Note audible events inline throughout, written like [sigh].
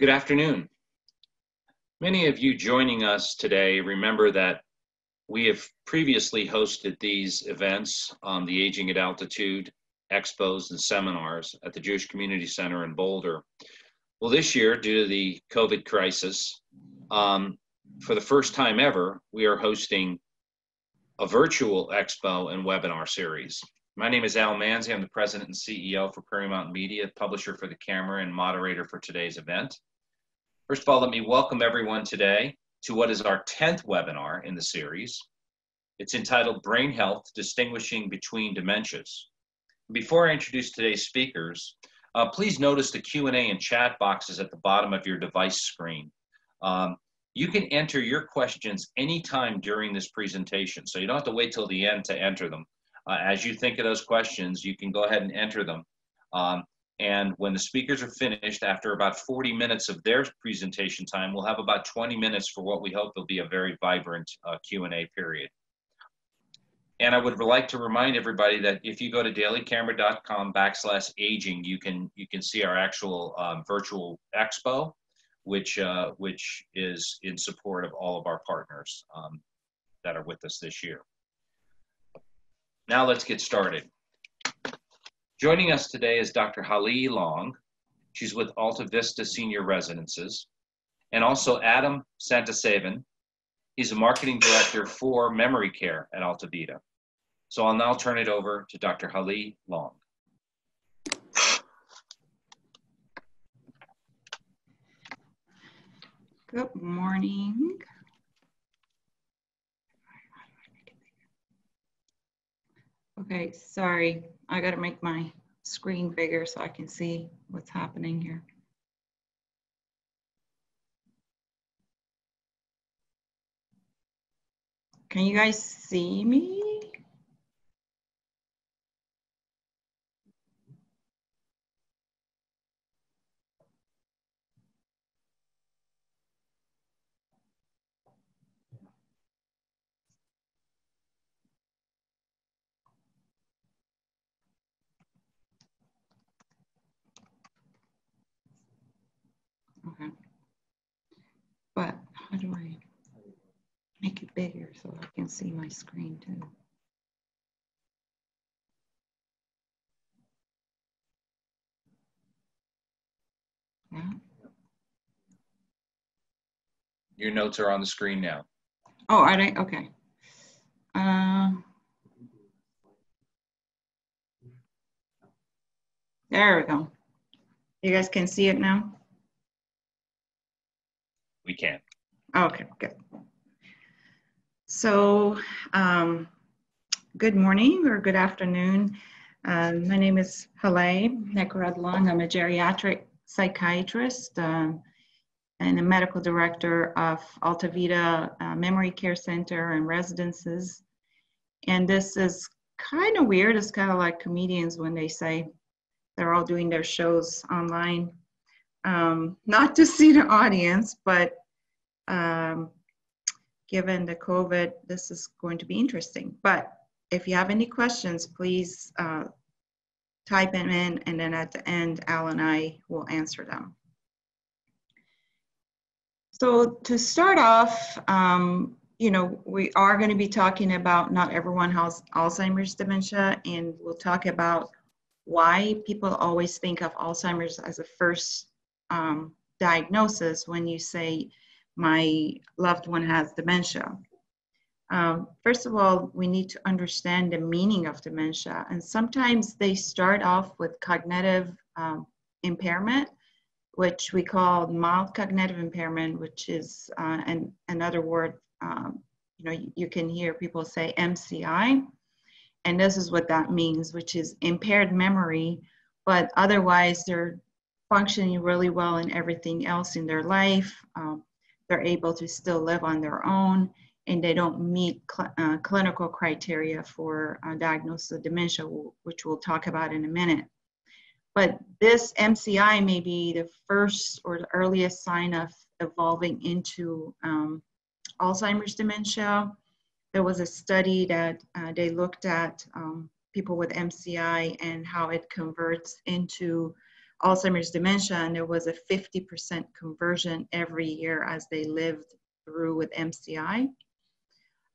Good afternoon. Many of you joining us today remember that we have previously hosted these events on the Aging at Altitude expos and seminars at the Jewish Community Center in Boulder. Well, this year, due to the COVID crisis, um, for the first time ever, we are hosting a virtual expo and webinar series. My name is Al Manzi. I'm the president and CEO for Prairie Mountain Media, publisher for the camera, and moderator for today's event. First of all, let me welcome everyone today to what is our 10th webinar in the series. It's entitled Brain Health, Distinguishing Between Dementias. Before I introduce today's speakers, uh, please notice the Q&A and chat boxes at the bottom of your device screen. Um, you can enter your questions anytime during this presentation, so you don't have to wait till the end to enter them. Uh, as you think of those questions, you can go ahead and enter them. Um, and when the speakers are finished, after about 40 minutes of their presentation time, we'll have about 20 minutes for what we hope will be a very vibrant uh, Q&A period. And I would like to remind everybody that if you go to dailycamera.com backslash aging, you can you can see our actual um, virtual expo, which uh, which is in support of all of our partners um, that are with us this year. Now let's get started. Joining us today is Dr. Haleh Long. She's with Alta Vita Senior Residences. And also Adam Santaseven. He's a marketing director for memory care at Alta Vita. So I'll now turn it over to Dr. Haleh Long. Good morning. Okay, sorry. I got to make my screen bigger so I can see what's happening here. Can you guys see me? Okay. But how do I make it bigger so I can see my screen too? Yeah. Your notes are on the screen now. Oh, are they? Okay. Uh, there we go. You guys can see it now? We can. Okay, good. So, um, good morning or good afternoon. Um, my name is Haleh Nekoorad Long. I'm a geriatric psychiatrist uh, and a medical director of Alta Vita uh, Memory Care Center and residences. And this is kind of weird. It's kind of like comedians when they say they're all doing their shows online. Um, not to see the audience, but um, given the COVID, this is going to be interesting. But if you have any questions, please uh, type them in, and then at the end, Al and I will answer them. So to start off, um, you know, we are going to be talking about not everyone has Alzheimer's dementia, and we'll talk about why people always think of Alzheimer's as a first um, diagnosis when you say my loved one has dementia. Um, first of all, we need to understand the meaning of dementia. And sometimes they start off with cognitive um, impairment, which we call mild cognitive impairment, which is uh, an, another word, um, you know, you, you can hear people say MCI. And this is what that means, which is impaired memory, but otherwise they're functioning really well in everything else in their life. Um, they're able to still live on their own and they don't meet cl uh, clinical criteria for uh, diagnosis of dementia, which we'll talk about in a minute. But this MCI may be the first or the earliest sign of evolving into um, Alzheimer's dementia. There was a study that uh, they looked at um, people with MCI and how it converts into Alzheimer's dementia, and there was a 50% conversion every year as they lived through with MCI.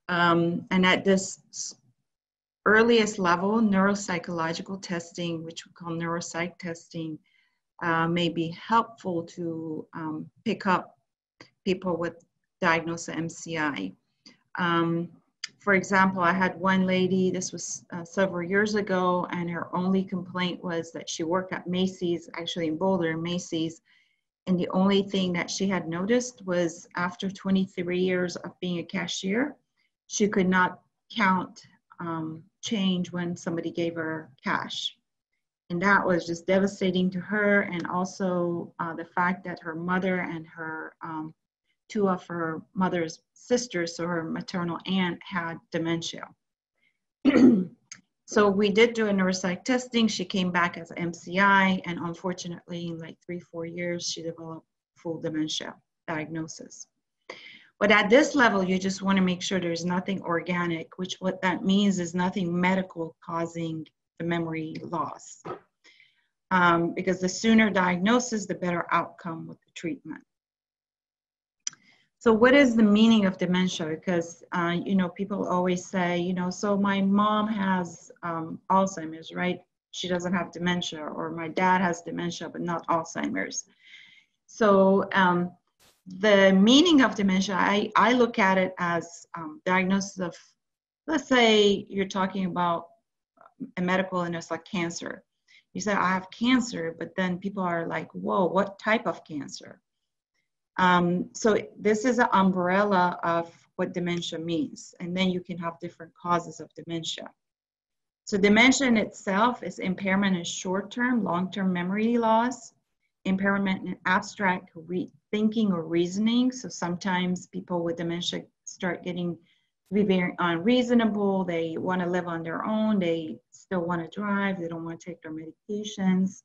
Um, and at this earliest level, neuropsychological testing, which we call neuropsych testing, uh, may be helpful to um, pick up people with diagnosed MCI. Um, for example, I had one lady, this was uh, several years ago, and her only complaint was that she worked at Macy's, actually in Boulder, Macy's, and the only thing that she had noticed was after 23 years of being a cashier, she could not count um, change when somebody gave her cash. And that was just devastating to her, and also uh, the fact that her mother and her um, two of her mother's sisters, so her maternal aunt, had dementia. [clears throat] so we did do a neuropsych testing. She came back as MCI, and unfortunately, in like three, four years, she developed full dementia diagnosis. But at this level, you just want to make sure there's nothing organic, which what that means is nothing medical causing the memory loss. Um, because the sooner diagnosis, the better outcome with the treatment. So what is the meaning of dementia? Because, uh, you know, people always say, you know, so my mom has um, Alzheimer's, right? She doesn't have dementia, or my dad has dementia, but not Alzheimer's. So um, the meaning of dementia, I, I look at it as um, diagnosis of, let's say you're talking about a medical illness like cancer. You say, I have cancer, but then people are like, whoa, what type of cancer? Um, so this is an umbrella of what dementia means. And then you can have different causes of dementia. So dementia in itself is impairment in short-term, long-term memory loss, impairment in abstract thinking or reasoning. So sometimes people with dementia start getting to be very unreasonable. They want to live on their own. They still want to drive. They don't want to take their medications.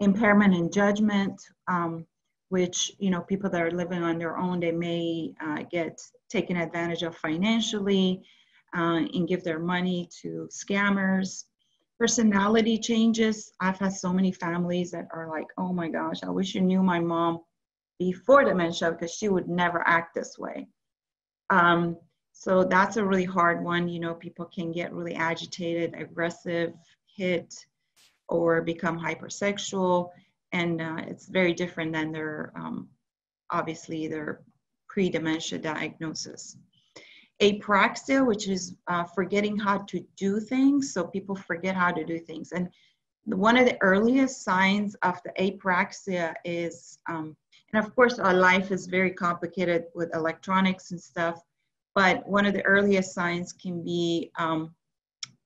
Impairment in judgment. Um, which you know people that are living on their own they may uh, get taken advantage of financially uh, and give their money to scammers. Personality changes. I've had so many families that are like oh my gosh i wish you knew my mom before dementia because she would never act this way. Um, so that's a really hard one. You know people can get really agitated aggressive hit or become hypersexual and uh, it's very different than their um, obviously their pre-dementia diagnosis. Apraxia, which is uh, forgetting how to do things, so people forget how to do things. And one of the earliest signs of the apraxia is, um, and of course our life is very complicated with electronics and stuff, but one of the earliest signs can be um,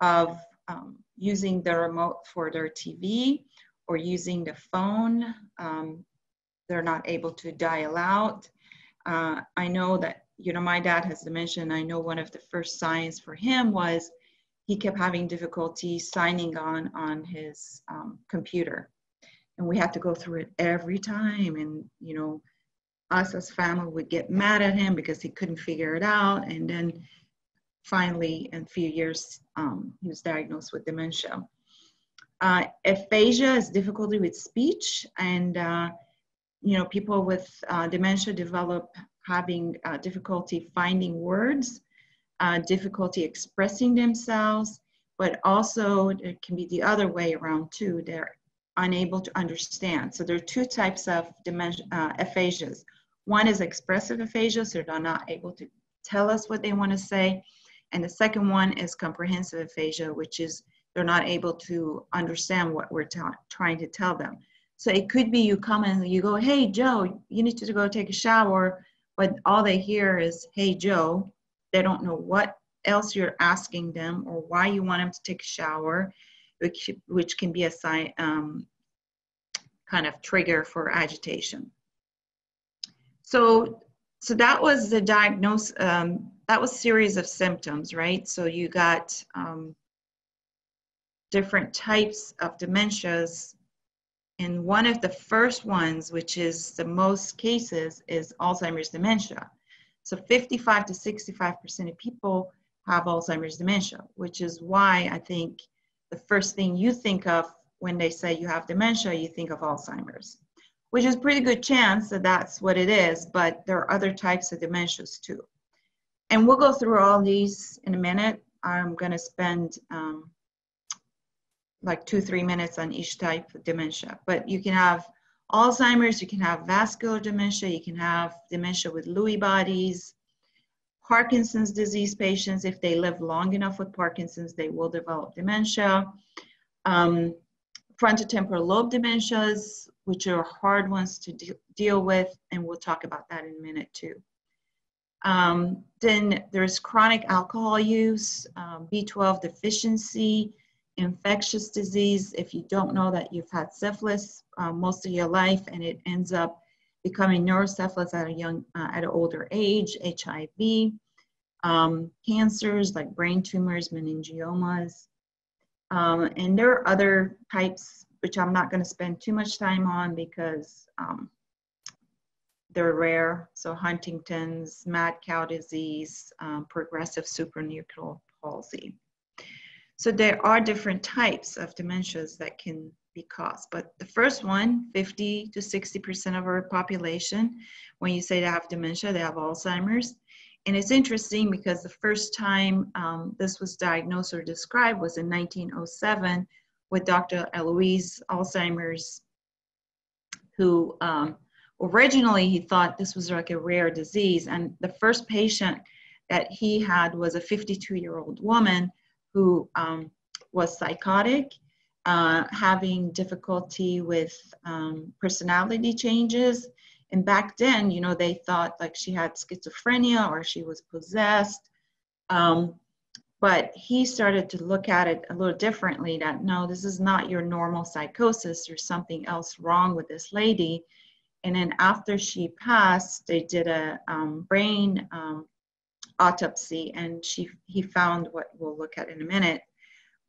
of um, using the remote for their TV or using the phone. Um, they're not able to dial out. Uh, I know that, you know, my dad has dementia. I know one of the first signs for him was he kept having difficulty signing on on his um, computer. And we had to go through it every time. And, you know, us as family would get mad at him because he couldn't figure it out. And then finally, in a few years, um, he was diagnosed with dementia. Uh, aphasia is difficulty with speech, and uh, you know people with uh, dementia develop having uh, difficulty finding words, uh, difficulty expressing themselves, but also it can be the other way around too. They're unable to understand. So there are two types of dementia, uh, aphasias. One is expressive aphasia, so they're not able to tell us what they want to say. And the second one is comprehensive aphasia, which is they're not able to understand what we're ta- trying to tell them. So it could be you come and you go, hey, Joe, you need to go take a shower. But all they hear is, hey, Joe. They don't know what else you're asking them or why you want them to take a shower, which, which can be a sign, um, kind of trigger for agitation. So, so that was the diagnosis. Um, that was series of symptoms, right? So you got um, different types of dementias. And one of the first ones, which is the most cases, is Alzheimer's dementia. So 55 to 65% of people have Alzheimer's dementia, which is why I think the first thing you think of when they say you have dementia, you think of Alzheimer's, which is pretty good chance that that's what it is, but there are other types of dementias too. And we'll go through all these in a minute. I'm gonna spend um, like two, three minutes on each type of dementia, but you can have Alzheimer's, you can have vascular dementia, you can have dementia with Lewy bodies, Parkinson's disease patients, if they live long enough with Parkinson's, they will develop dementia. Um, frontotemporal lobe dementias, which are hard ones to de deal with, and we'll talk about that in a minute too. Um, then there's chronic alcohol use, um, B12 deficiency, infectious disease. If you don't know that you've had syphilis uh, most of your life and it ends up becoming neurosyphilis at a young, uh, at an older age, HIV, um, cancers like brain tumors, meningiomas, um, and there are other types which I'm not going to spend too much time on because um, they're rare. So Huntington's, mad cow disease, um, progressive supranuclear palsy. So there are different types of dementias that can be caused. But the first one, 50 to 60% of our population, when you say they have dementia, they have Alzheimer's. And it's interesting because the first time um, this was diagnosed or described was in 1907 with Dr. Alois Alzheimer's, who um, originally he thought this was like a rare disease. And the first patient that he had was a 52 year old woman who um, was psychotic, uh, having difficulty with um, personality changes. And back then, you know, they thought like she had schizophrenia or she was possessed. Um, but he started to look at it a little differently that no, this is not your normal psychosis. There's something else wrong with this lady. And then after she passed, they did a um, brain um, autopsy and she he found what we'll look at in a minute.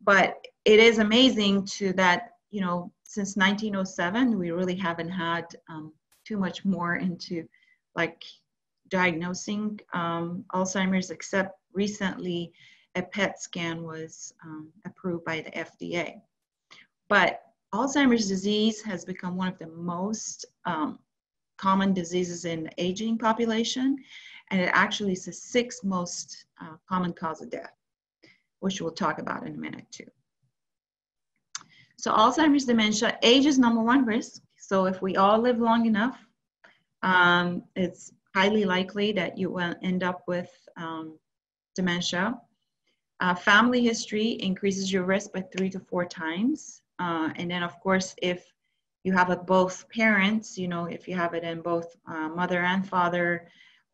But it is amazing to that you know since 1907 we really haven't had um, too much more into like diagnosing um, alzheimer's except recently a pet scan was um, approved by the fda but alzheimer's disease has become one of the most um, common diseases in aging population and it actually is the sixth most uh, common cause of death, which we'll talk about in a minute too. So Alzheimer's dementia, age is number one risk. So if we all live long enough, um, it's highly likely that you will end up with um, dementia. Uh, family history increases your risk by three to four times. Uh, and then of course, if you have it both parents, you know, if you have it in both uh, mother and father,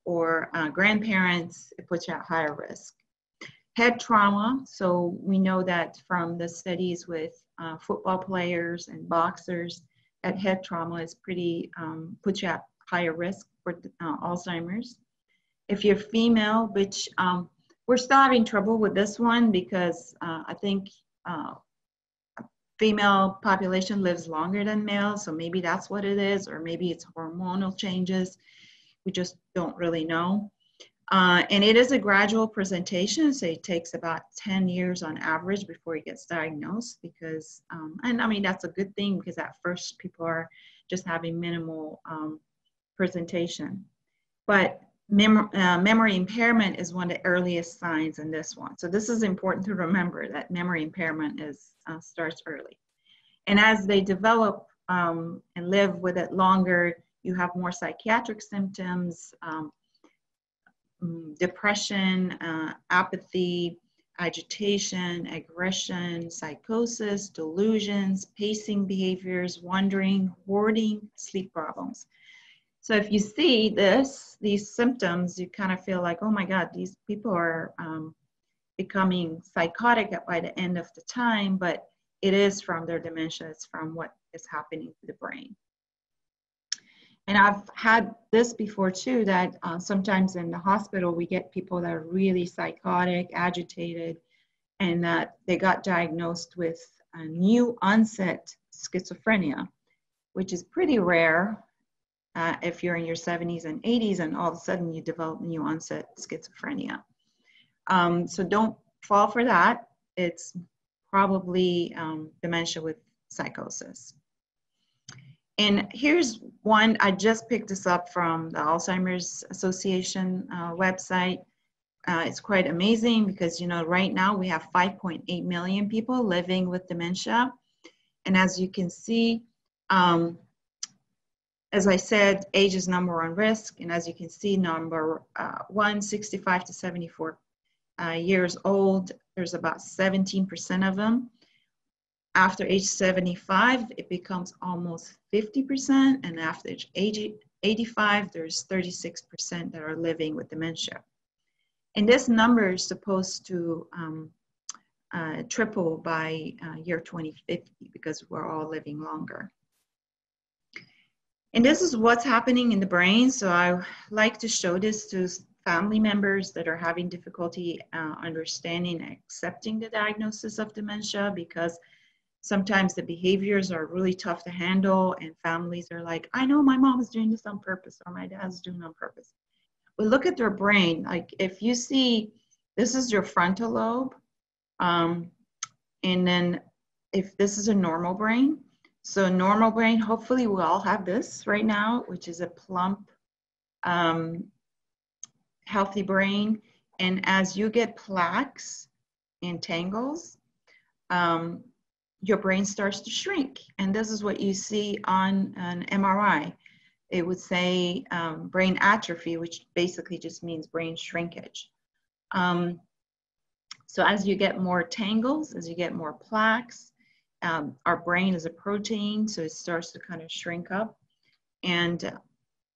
or uh, grandparents, it puts you at higher risk. Head trauma, so we know that from the studies with uh, football players and boxers, that head trauma is pretty, um, puts you at higher risk for uh, Alzheimer's. If you're female, which um, we're still having trouble with this one because uh, I think uh, female population lives longer than male, so maybe that's what it is, or maybe it's hormonal changes. We just don't really know. Uh, and it is a gradual presentation, so it takes about 10 years on average before it gets diagnosed because, um, and I mean, that's a good thing because at first people are just having minimal um, presentation. But mem uh, memory impairment is one of the earliest signs in this one. So this is important to remember that memory impairment is uh, starts early. And as they develop um, and live with it longer, you have more psychiatric symptoms, um, mm, depression, uh, apathy, agitation, aggression, psychosis, delusions, pacing behaviors, wandering, hoarding, sleep problems. So if you see this, these symptoms, you kind of feel like, oh my God, these people are um, becoming psychotic by the end of the time, but it is from their dementia, it's from what is happening to the brain. And I've had this before too, that uh, sometimes in the hospital we get people that are really psychotic, agitated, and that they got diagnosed with a new onset schizophrenia, which is pretty rare uh, if you're in your 70s and 80s and all of a sudden you develop new onset schizophrenia. Um, so don't fall for that. It's probably um, dementia with psychosis. And here's one, I just picked this up from the Alzheimer's Association uh, website. Uh, it's quite amazing because, you know, right now we have 5.8 million people living with dementia. And as you can see, um, as I said, age is number one risk. And as you can see, number uh, one, 65 to 74 uh, years old, there's about 17% of them. After age 75, it becomes almost 50%. And after age 85, there's 36% that are living with dementia. And this number is supposed to um, uh, triple by uh, year 2050 because we're all living longer. And this is what's happening in the brain. So I like to show this to family members that are having difficulty uh, understanding and accepting the diagnosis of dementia because sometimes the behaviors are really tough to handle and families are like, I know my mom is doing this on purpose or my dad's doing on purpose. But look at their brain. Like if you see, this is your frontal lobe. Um, and then if this is a normal brain, so normal brain, hopefully we all have this right now, which is a plump, um, healthy brain. And as you get plaques and tangles, um, your brain starts to shrink. And this is what you see on an MRI. It would say um, brain atrophy, which basically just means brain shrinkage. Um, so as you get more tangles, as you get more plaques, um, our brain is a protein, so it starts to kind of shrink up. And uh,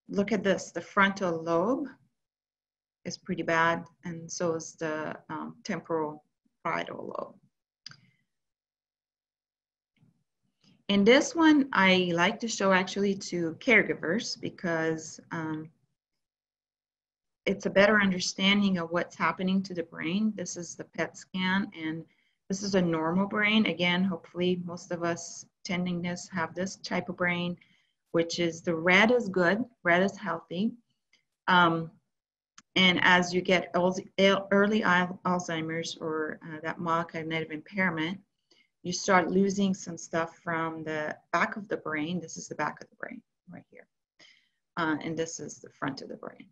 look at this, the frontal lobe is pretty bad, and so is the um, temporal parietal lobe. In this one, I like to show actually to caregivers because um, it's a better understanding of what's happening to the brain. This is the PET scan, and this is a normal brain. Again, hopefully most of us attending this have this type of brain, which is the red is good, red is healthy. Um, and as you get early Alzheimer's or uh, that mild cognitive impairment, you start losing some stuff from the back of the brain. This is the back of the brain right here. Uh, and this is the front of the brain.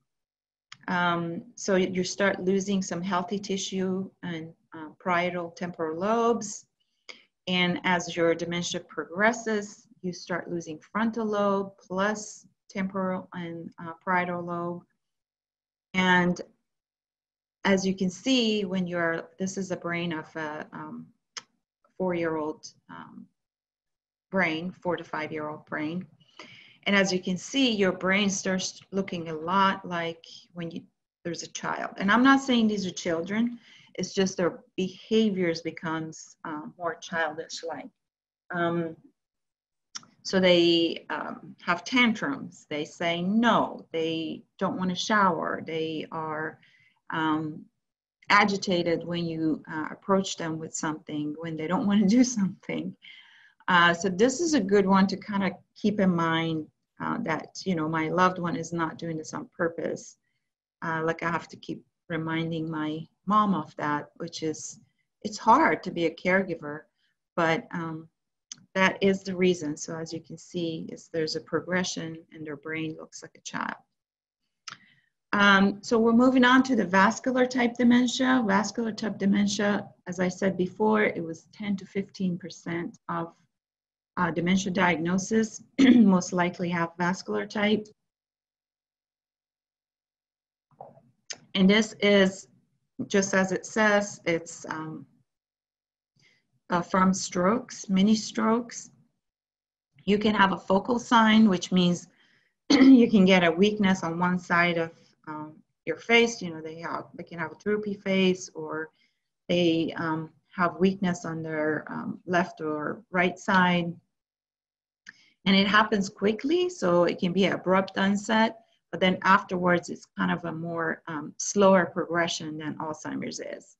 Um, so you start losing some healthy tissue and uh, parietal temporal lobes. And as your dementia progresses, you start losing frontal lobe plus temporal and uh, parietal lobe. And as you can see, when you're, this is a brain of a um, four-year-old um, brain, four to five-year-old brain. And as you can see, your brain starts looking a lot like when you, there's a child. And I'm not saying these are children, it's just their behaviors becomes um, more childish like. Um, so they um, have tantrums. They say no. They don't want to shower. They are um, agitated when you uh, approach them with something, when they don't [laughs] want to do something. Uh, so this is a good one to kind of keep in mind uh, that, you know, my loved one is not doing this on purpose. Uh, like I have to keep reminding my mom of that, which is, it's hard to be a caregiver, but um, that is the reason. So as you can see, is there's a progression and their brain looks like a child. Um, so we're moving on to the vascular type dementia. Vascular type dementia, as I said before, it was 10 to 15% of uh, dementia diagnosis, [clears throat] most likely have vascular type. And this is, just as it says, it's um, uh, from strokes, mini strokes. You can have a focal sign, which means [clears throat] you can get a weakness on one side of um, your face. You know, they have they can have a droopy face, or they um, have weakness on their um, left or right side. And it happens quickly, so it can be abrupt onset, but then afterwards it's kind of a more um, slower progression than Alzheimer's is.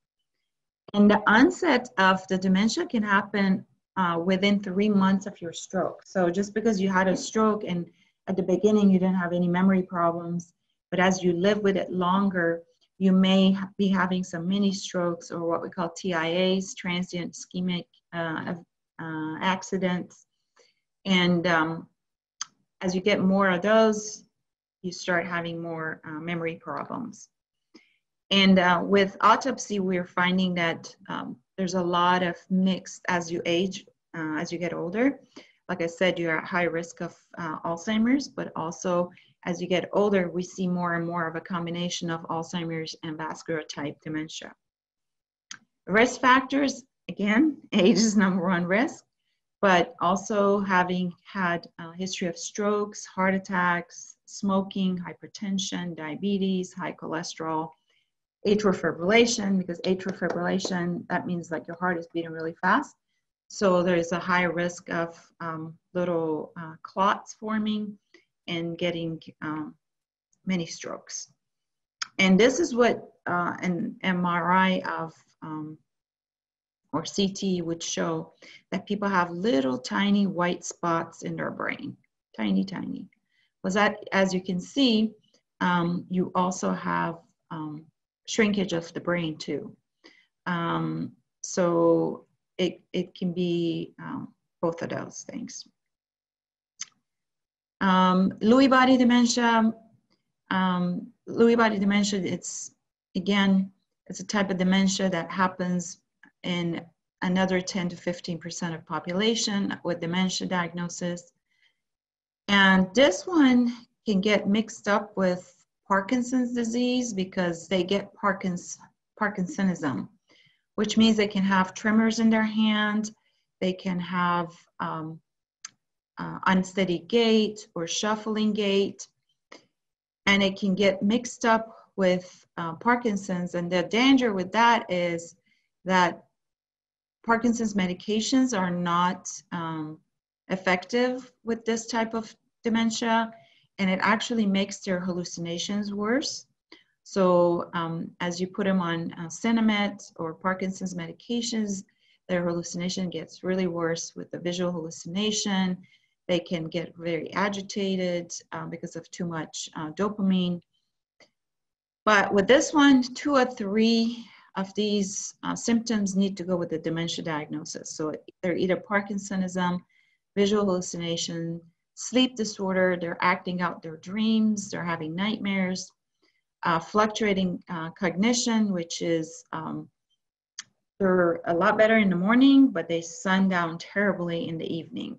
And the onset of the dementia can happen uh, within three months of your stroke. So just because you had a stroke and at the beginning you didn't have any memory problems, but as you live with it longer, you may be having some mini strokes or what we call TIAs, transient ischemic uh, uh, accidents. And um, as you get more of those, you start having more uh, memory problems. And uh, with autopsy, we're finding that um, there's a lot of mixed as you age, uh, as you get older. Like I said, you're at high risk of uh, Alzheimer's, but also as you get older, we see more and more of a combination of Alzheimer's and vascular type dementia. Risk factors, again, [laughs] age is number one risk, but also having had a history of strokes, heart attacks, smoking, hypertension, diabetes, high cholesterol, atrial fibrillation, because atrial fibrillation, that means like your heart is beating really fast. So there's a high risk of um, little uh, clots forming and getting um, many strokes. And this is what uh, an MRI of um, or CT would show that people have little tiny white spots in their brain, tiny, tiny. Was that, as you can see, um, you also have um, shrinkage of the brain too. Um, so it, it can be um, both of those things. Um, Lewy body dementia, um, Lewy body dementia, it's again, it's a type of dementia that happens in another 10 to 15% of population with dementia diagnosis. And this one can get mixed up with Parkinson's disease because they get Parkins, Parkinsonism, which means they can have tremors in their hand, they can have um, uh, unsteady gait or shuffling gait, and it can get mixed up with uh, Parkinson's. And the danger with that is that Parkinson's medications are not um, effective with this type of dementia, and it actually makes their hallucinations worse. So um, as you put them on uh, Sinemet or Parkinson's medications, their hallucination gets really worse with the visual hallucination, they can get very agitated um, because of too much uh, dopamine. But with this one, two or three of these uh, symptoms need to go with the dementia diagnosis. So they're either Parkinsonism, visual hallucination, sleep disorder, they're acting out their dreams, they're having nightmares, uh, fluctuating uh, cognition, which is um, they're a lot better in the morning, but they sundown terribly in the evening.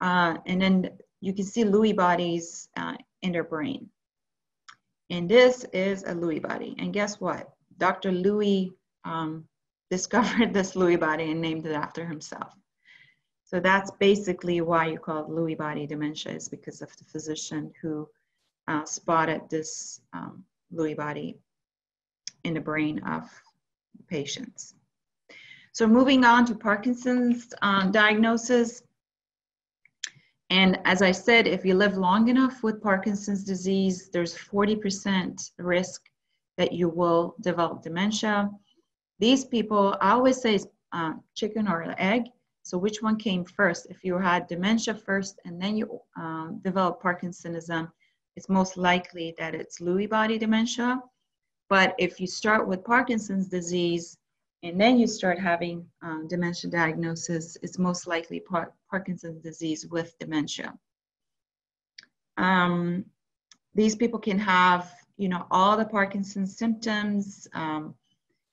Uh, and then you can see Lewy bodies uh, in their brain. And this is a Lewy body. And guess what? Dr. Lewy um, [laughs] discovered this Lewy body and named it after himself. So that's basically why you call it Lewy body dementia is because of the physician who uh, spotted this um, Lewy body in the brain of patients. So moving on to Parkinson's uh, diagnosis, and as I said, if you live long enough with Parkinson's disease, there's 40% risk that you will develop dementia. These people, I always say uh, chicken or egg. So which one came first? If you had dementia first and then you um, develop Parkinsonism, it's most likely that it's Lewy body dementia. But if you start with Parkinson's disease, and then you start having um, dementia diagnosis, it's most likely par Parkinson's disease with dementia. Um, these people can have, you know, all the Parkinson's symptoms, um,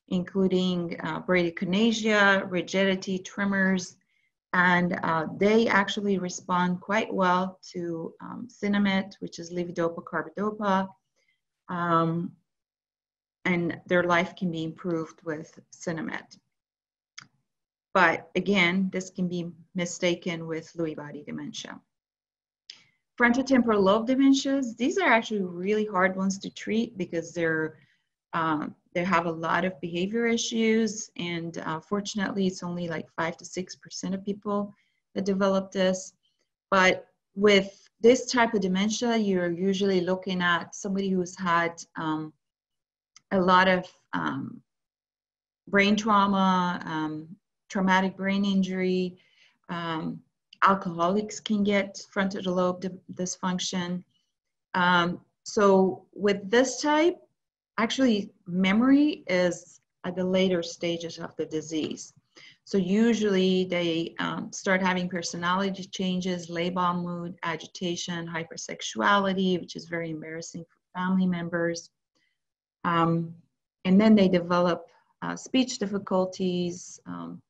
including uh, bradykinesia, rigidity, tremors, and uh, they actually respond quite well to um, Sinemet, which is levodopa carbidopa, um, and their life can be improved with Sinemet. But again, this can be mistaken with Lewy body dementia. Frontotemporal lobe dementias, these are actually really hard ones to treat because they're, um, they have a lot of behavior issues and uh, fortunately it's only like five to 6% of people that develop this. But with this type of dementia, you're usually looking at somebody who's had um, a lot of um, brain trauma, um, traumatic brain injury. Um, alcoholics can get frontal lobe dysfunction. Um, so with this type, actually memory is at the later stages of the disease. So usually they um, start having personality changes, labile mood, agitation, hypersexuality, which is very embarrassing for family members. Um, and then they develop uh, speech difficulties, um,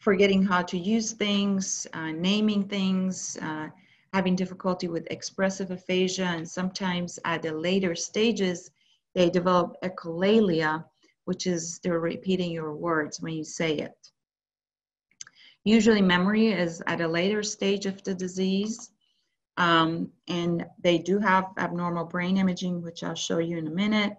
forgetting how to use things, uh, naming things, uh, having difficulty with expressive aphasia, and sometimes at the later stages, they develop echolalia, which is they're repeating your words when you say it. Usually memory is at a later stage of the disease. Um, and they do have abnormal brain imaging, which I'll show you in a minute.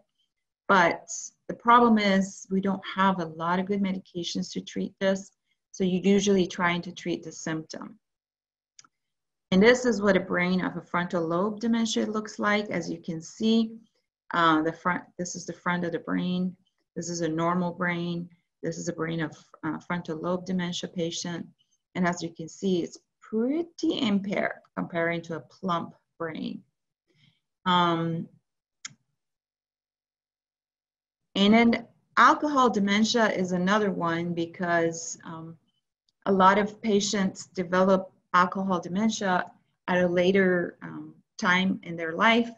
But the problem is we don't have a lot of good medications to treat this. So you're usually trying to treat the symptom. And this is what a brain of a frontal lobe dementia looks like. As you can see, uh, the front, this is the front of the brain. This is a normal brain. This is a brain of uh, frontal lobe dementia patient. And as you can see, it's pretty impaired comparing to a plump brain. Um, and then alcohol dementia is another one because um, a lot of patients develop alcohol dementia at a later um, time in their life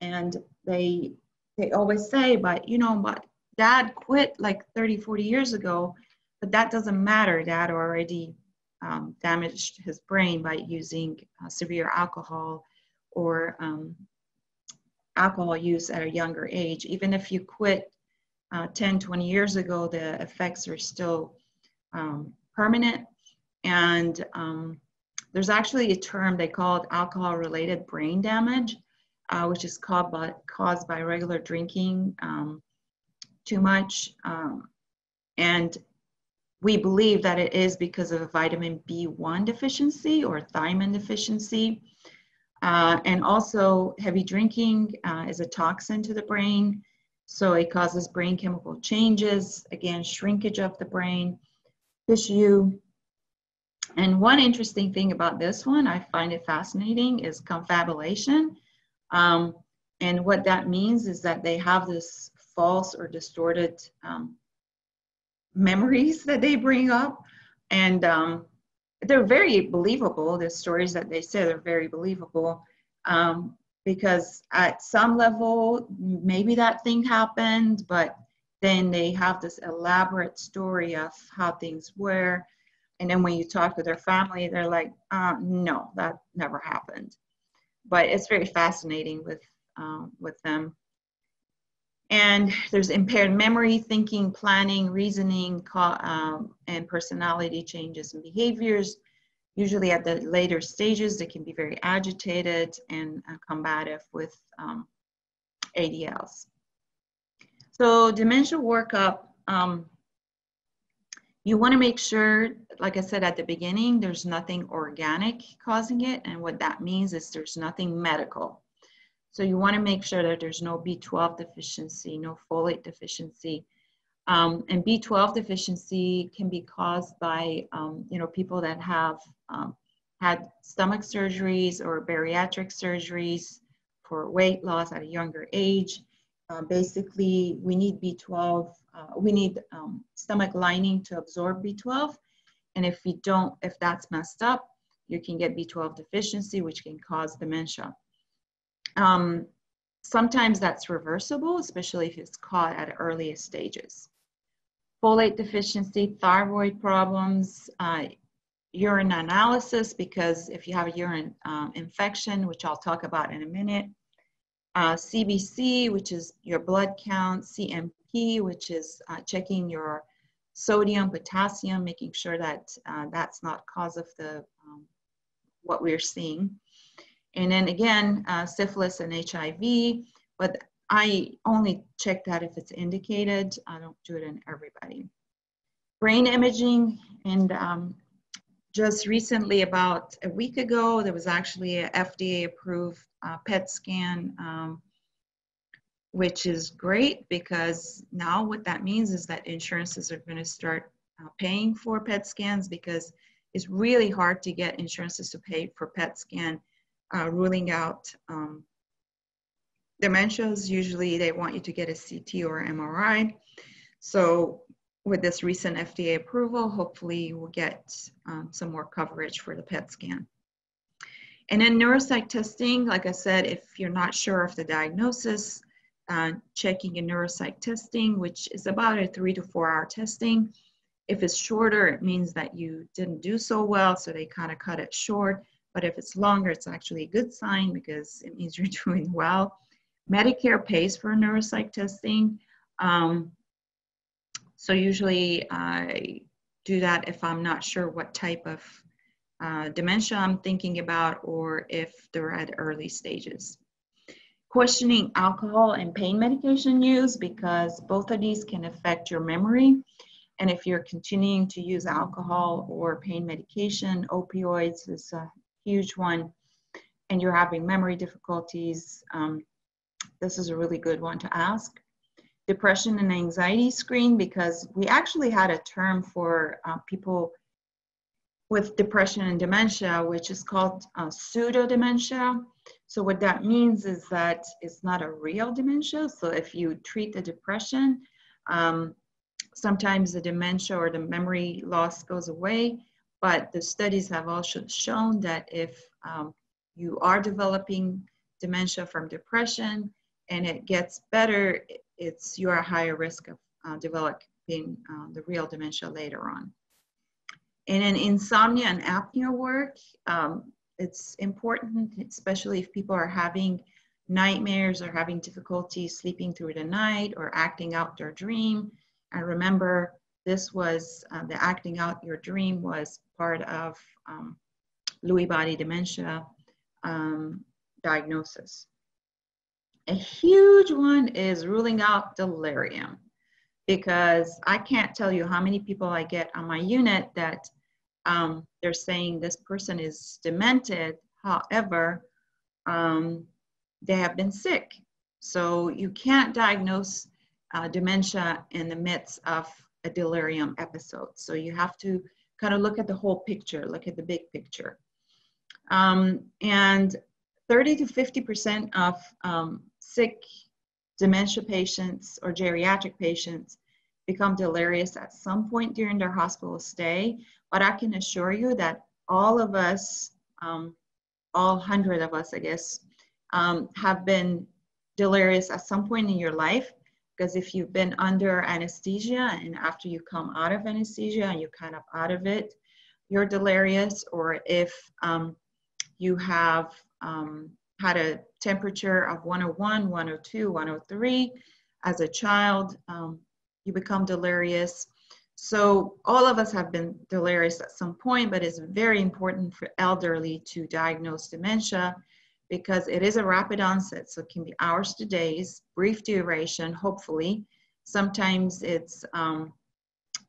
and they they always say but you know but dad quit like 30 40 years ago but that doesn't matter dad already um, damaged his brain by using uh, severe alcohol or um, alcohol use at a younger age even if you quit uh, 10 20 years ago the effects are still um, permanent and um, there's actually a term they call it alcohol related brain damage uh, which is caused by, caused by regular drinking um, too much. Um, and we believe that it is because of a vitamin B1 deficiency or thiamine deficiency. Uh, and also, heavy drinking uh, is a toxin to the brain. So it causes brain chemical changes, again, shrinkage of the brain tissue. And one interesting thing about this one, I find it fascinating, is confabulation. Um, and what that means is that they have this false or distorted um, memories that they bring up. And um, they're very believable. The stories that they say are very believable um, because at some level, maybe that thing happened, but then they have this elaborate story of how things were. And then when you talk to their family, they're like, uh, no, that never happened but it's very fascinating with um, with them. And there's impaired memory, thinking, planning, reasoning, um, and personality changes and behaviors. Usually at the later stages, they can be very agitated and uh, combative with um, ADLs. So dementia workup, um, you want to make sure, like I said at the beginning, there's nothing organic causing it. And what that means is there's nothing medical. So you want to make sure that there's no B12 deficiency, no folate deficiency. Um, and B12 deficiency can be caused by, um, you know, people that have um, had stomach surgeries or bariatric surgeries for weight loss at a younger age. Uh, basically, we need B12 uh, we need um, stomach lining to absorb B12. And if we don't, if that's messed up, you can get B12 deficiency, which can cause dementia. Um, sometimes that's reversible, especially if it's caught at earliest stages. Folate deficiency, thyroid problems, uh, urine analysis, because if you have a urine um, infection, which I'll talk about in a minute, uh, CBC, which is your blood count, CMP, which is uh, checking your sodium, potassium, making sure that uh, that's not cause of the um, what we're seeing. And then again, uh, syphilis and HIV, but I only check that if it's indicated. I don't do it in everybody. Brain imaging, and um, just recently, about a week ago, there was actually a FDA approved uh, PET scan um, which is great because now what that means is that insurances are going to start uh, paying for PET scans because it's really hard to get insurances to pay for PET scan, uh, ruling out um, dementias. Usually they want you to get a CT or MRI. So with this recent FDA approval, hopefully we'll get um, some more coverage for the PET scan. And then neuropsych testing, like I said, if you're not sure of the diagnosis, uh, checking a neuropsych testing, which is about a three to four hour testing. If it's shorter, it means that you didn't do so well, so they kind of cut it short. But if it's longer, it's actually a good sign because it means you're [laughs] doing well. Medicare pays for neuropsych testing. Um, so usually I do that if I'm not sure what type of uh, dementia I'm thinking about or if they're at early stages. Questioning alcohol and pain medication use because both of these can affect your memory. And if you're continuing to use alcohol or pain medication, opioids is a huge one, and you're having memory difficulties, um, this is a really good one to ask. Depression and anxiety screen because we actually had a term for uh, people with depression and dementia, which is called uh, pseudo dementia. So, what that means is that it's not a real dementia. So, if you treat the depression, um, sometimes the dementia or the memory loss goes away. But the studies have also shown that if um, you are developing dementia from depression and it gets better, it's you're a higher risk of uh, developing uh, the real dementia later on. And in insomnia and apnea work, um, it's important, especially if people are having nightmares or having difficulty sleeping through the night or acting out their dream. And remember, this was uh, the acting out your dream was part of um, Lewy body dementia um, diagnosis. A huge one is ruling out delirium because I can't tell you how many people I get on my unit that um, they're saying this person is demented. However, um, they have been sick. So you can't diagnose uh, dementia in the midst of a delirium episode. So you have to kind of look at the whole picture, look at the big picture. Um, and 30 to 50% of um, sick dementia patients or geriatric patients become delirious at some point during their hospital stay. But I can assure you that all of us, um, all hundred of us, I guess, um, have been delirious at some point in your life. Because if you've been under anesthesia and after you come out of anesthesia and you're kind of out of it, you're delirious. Or if um, you have um, had a temperature of 101, 102, 103 as a child, um, you become delirious. So all of us have been delirious at some point, but it's very important for elderly to diagnose dementia because it is a rapid onset. So it can be hours to days, brief duration, hopefully. Sometimes it's um,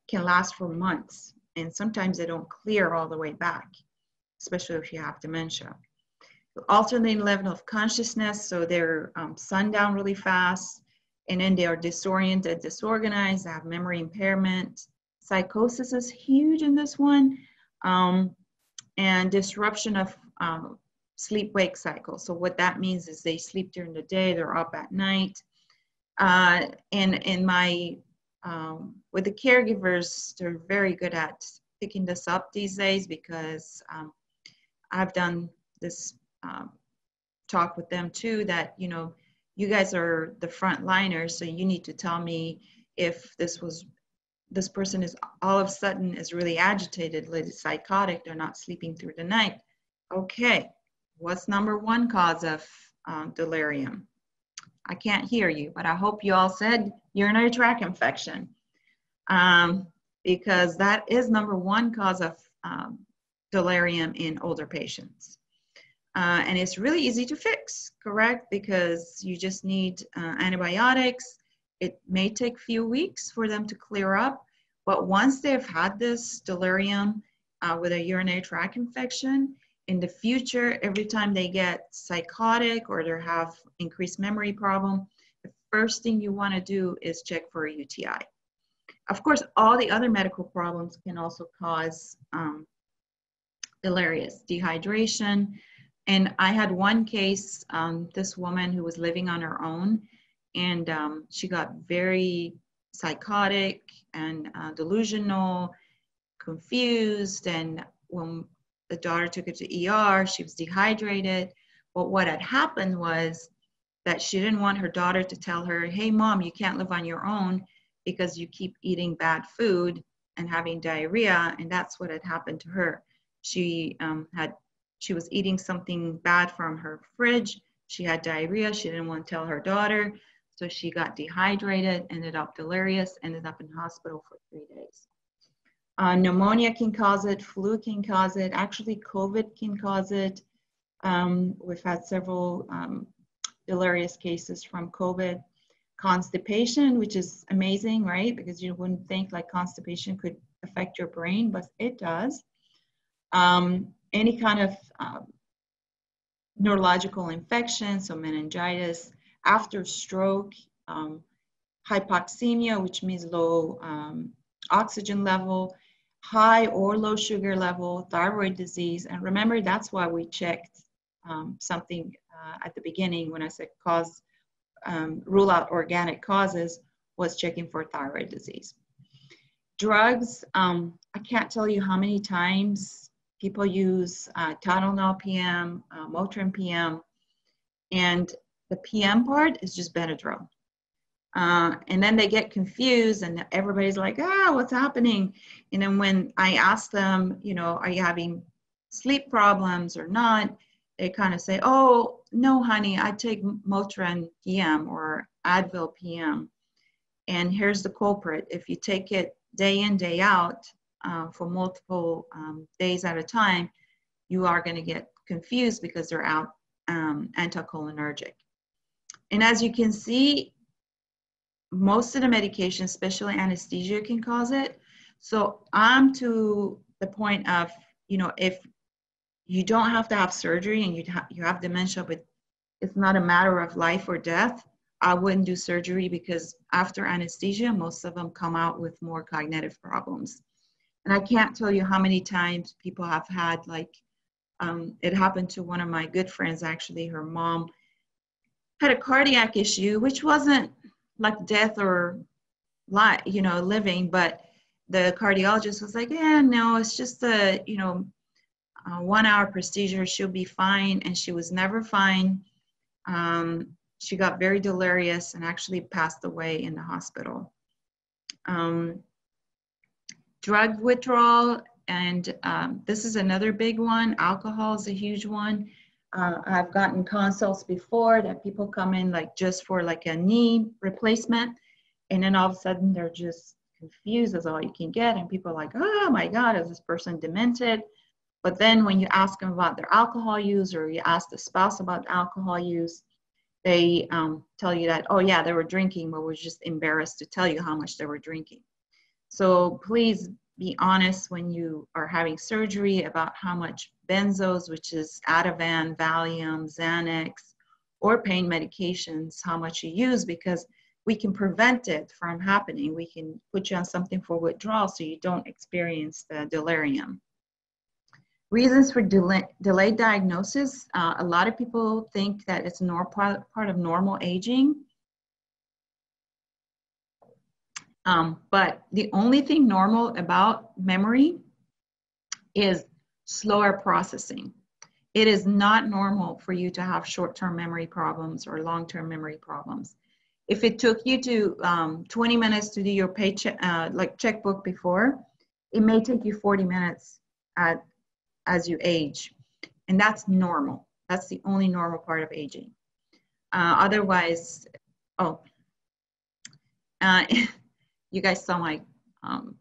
can last for months, and sometimes they don't clear all the way back, especially if you have dementia. Alternating level of consciousness, so they're um, sundown really fast, and then they are disoriented, disorganized, they have memory impairment. Psychosis is huge in this one, um, and disruption of um, sleep-wake cycle. So what that means is they sleep during the day, they're up at night. Uh, and in my um, with the caregivers, they're very good at picking this up these days because um, I've done this um, talk with them too. That you know you guys are the front liners, so you need to tell me if this was this person is all of a sudden is really agitated, like psychotic, they're not sleeping through the night. Okay, what's number one cause of um, delirium? I can't hear you, but I hope you all said urinary tract infection um, because that is number one cause of um, delirium in older patients. Uh, and it's really easy to fix, correct? Because you just need uh, antibiotics. It may take a few weeks for them to clear up, but once they've had this delirium uh, with a urinary tract infection, in the future, every time they get psychotic or they have increased memory problem, the first thing you want to do is check for a UTI. Of course, all the other medical problems can also cause um, delirious dehydration, and I had one case, um, this woman who was living on her own, and um, she got very psychotic and uh, delusional, confused. And when the daughter took her to ER, she was dehydrated. But what had happened was that she didn't want her daughter to tell her, hey, mom, you can't live on your own because you keep eating bad food and having diarrhea. And that's what had happened to her. She um, had, she was eating something bad from her fridge. She had diarrhea. She didn't want to tell her daughter. So she got dehydrated, ended up delirious, ended up in hospital for three days. Uh, pneumonia can cause it, flu can cause it, actually COVID can cause it. Um, we've had several um, delirious cases from COVID. Constipation, which is amazing, right? Because you wouldn't think like constipation could affect your brain, but it does. Um, any kind of um, neurological infection, so meningitis, after stroke, um, hypoxemia, which means low um, oxygen level, high or low sugar level, thyroid disease. And remember, that's why we checked um, something uh, at the beginning when I said cause, um, rule out organic causes, was checking for thyroid disease. Drugs, um, I can't tell you how many times people use uh, Tylenol PM, uh, Motrin PM, and the PM part is just Benadryl. Uh, and then they get confused and everybody's like, ah, what's happening? And then when I ask them, you know, are you having sleep problems or not? They kind of say, oh, no, honey, I take Motrin PM or Advil PM. And here's the culprit. If you take it day in, day out uh, for multiple um, days at a time, you are going to get confused because they're out um, anticholinergic. And as you can see, most of the medication, especially anesthesia, can cause it. So I'm to the point of, you know, if you don't have to have surgery and you, ha- you have dementia, but it's not a matter of life or death, I wouldn't do surgery because after anesthesia, most of them come out with more cognitive problems. And I can't tell you how many times people have had, like, um, it happened to one of my good friends, actually, her mom had a cardiac issue, which wasn't like death or life, you know, living, but the cardiologist was like, yeah, no, it's just a, you know, a one hour procedure. She'll be fine. And she was never fine. Um, she got very delirious and actually passed away in the hospital. Um, drug withdrawal, and um, this is another big one. Alcohol is a huge one. Uh, I've gotten consults before that people come in like just for like a knee replacement, and then all of a sudden they're just confused as all you can get, and people are like, oh my God, is this person demented? But then when you ask them about their alcohol use or you ask the spouse about alcohol use, they um, tell you that, oh yeah, they were drinking, but we're just embarrassed to tell you how much they were drinking. So please be honest when you are having surgery about how much benzos, which is Ativan, Valium, Xanax, or pain medications, how much you use because we can prevent it from happening. We can put you on something for withdrawal so you don't experience the delirium. Reasons for delay, delayed diagnosis. Uh, a lot of people think that it's a part, part of normal aging. Um, but the only thing normal about memory is slower processing. It is not normal for you to have short-term memory problems or long-term memory problems. If it took you to um, 20 minutes to do your paycheck, uh, like checkbook before, it may take you 40 minutes at, as you age. And that's normal. That's the only normal part of aging. Uh, otherwise, oh, uh, [laughs] you guys sound like um,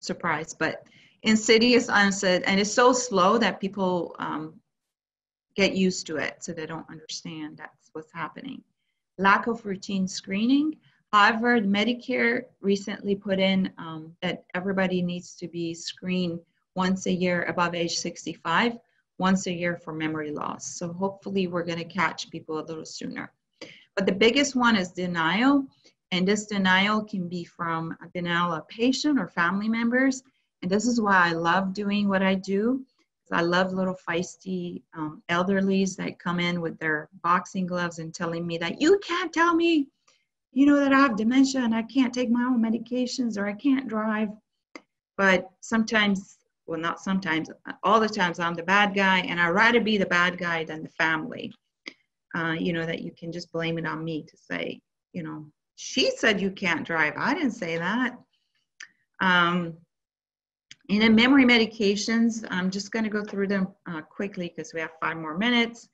surprised, but insidious onset, and it's so slow that people um, get used to it, so they don't understand that's what's happening. Lack of routine screening. However, Medicare recently put in um, that everybody needs to be screened once a year above age 65, once a year for memory loss. So hopefully we're going to catch people a little sooner. But the biggest one is denial. And this denial can be from a denial of patient or family members. And this is why I love doing what I do. I love little feisty um, elderlies that come in with their boxing gloves and telling me that you can't tell me, you know that I have dementia and I can't take my own medications or I can't drive. But sometimes, well, not sometimes, all the times I'm the bad guy and I'd rather be the bad guy than the family. Uh, you know, that you can just blame it on me to say, you know, she said you can't drive. I didn't say that. Um, and then memory medications, I'm just going to go through them uh, quickly because we have five more minutes.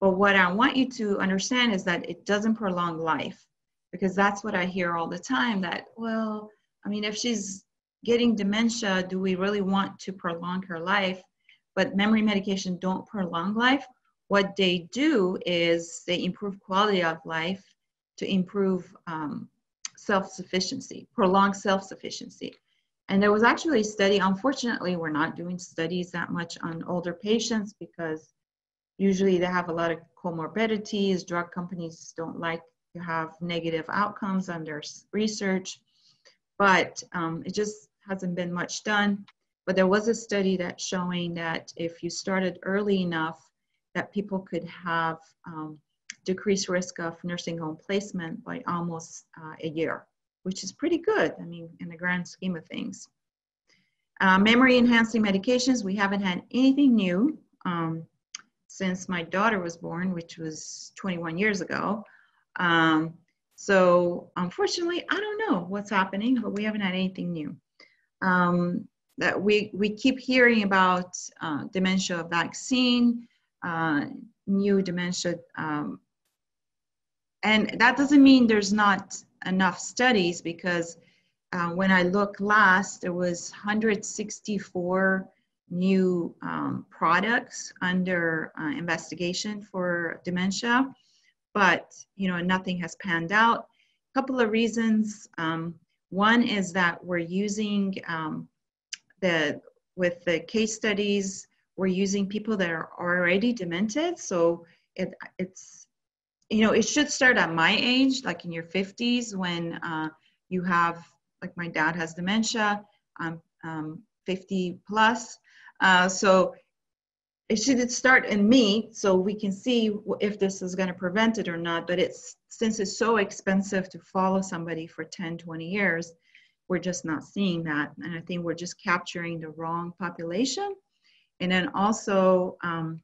But what I want you to understand is that it doesn't prolong life because that's what I hear all the time that, well, I mean, if she's getting dementia, do we really want to prolong her life? But memory medication don't prolong life. What they do is they improve quality of life to improve um, self-sufficiency, prolong self-sufficiency. And there was actually a study, unfortunately, we're not doing studies that much on older patients because usually they have a lot of comorbidities. Drug companies don't like to have negative outcomes on their research, but um, it just hasn't been much done. But there was a study that showing that if you started early enough, that people could have um, decreased risk of nursing home placement by almost uh, a year which is pretty good, I mean, in the grand scheme of things. Uh, memory enhancing medications, we haven't had anything new um, since my daughter was born, which was 21 years ago. Um, so unfortunately, I don't know what's happening, but we haven't had anything new. Um, that we, we keep hearing about uh, dementia vaccine, uh, new dementia, um, and that doesn't mean there's not enough studies because uh, when I looked last, there was 164 new um, products under uh, investigation for dementia, but you know nothing has panned out. A couple of reasons. Um, one is that we're using um, the with the case studies, we're using people that are already demented, so it, it's you know, it should start at my age, like in your 50s, when uh, you have, like my dad has dementia, I'm um, 50 plus. Uh, so it should start in me so we can see if this is going to prevent it or not. But it's since it's so expensive to follow somebody for 10, 20 years, we're just not seeing that. And I think we're just capturing the wrong population. And then also, um,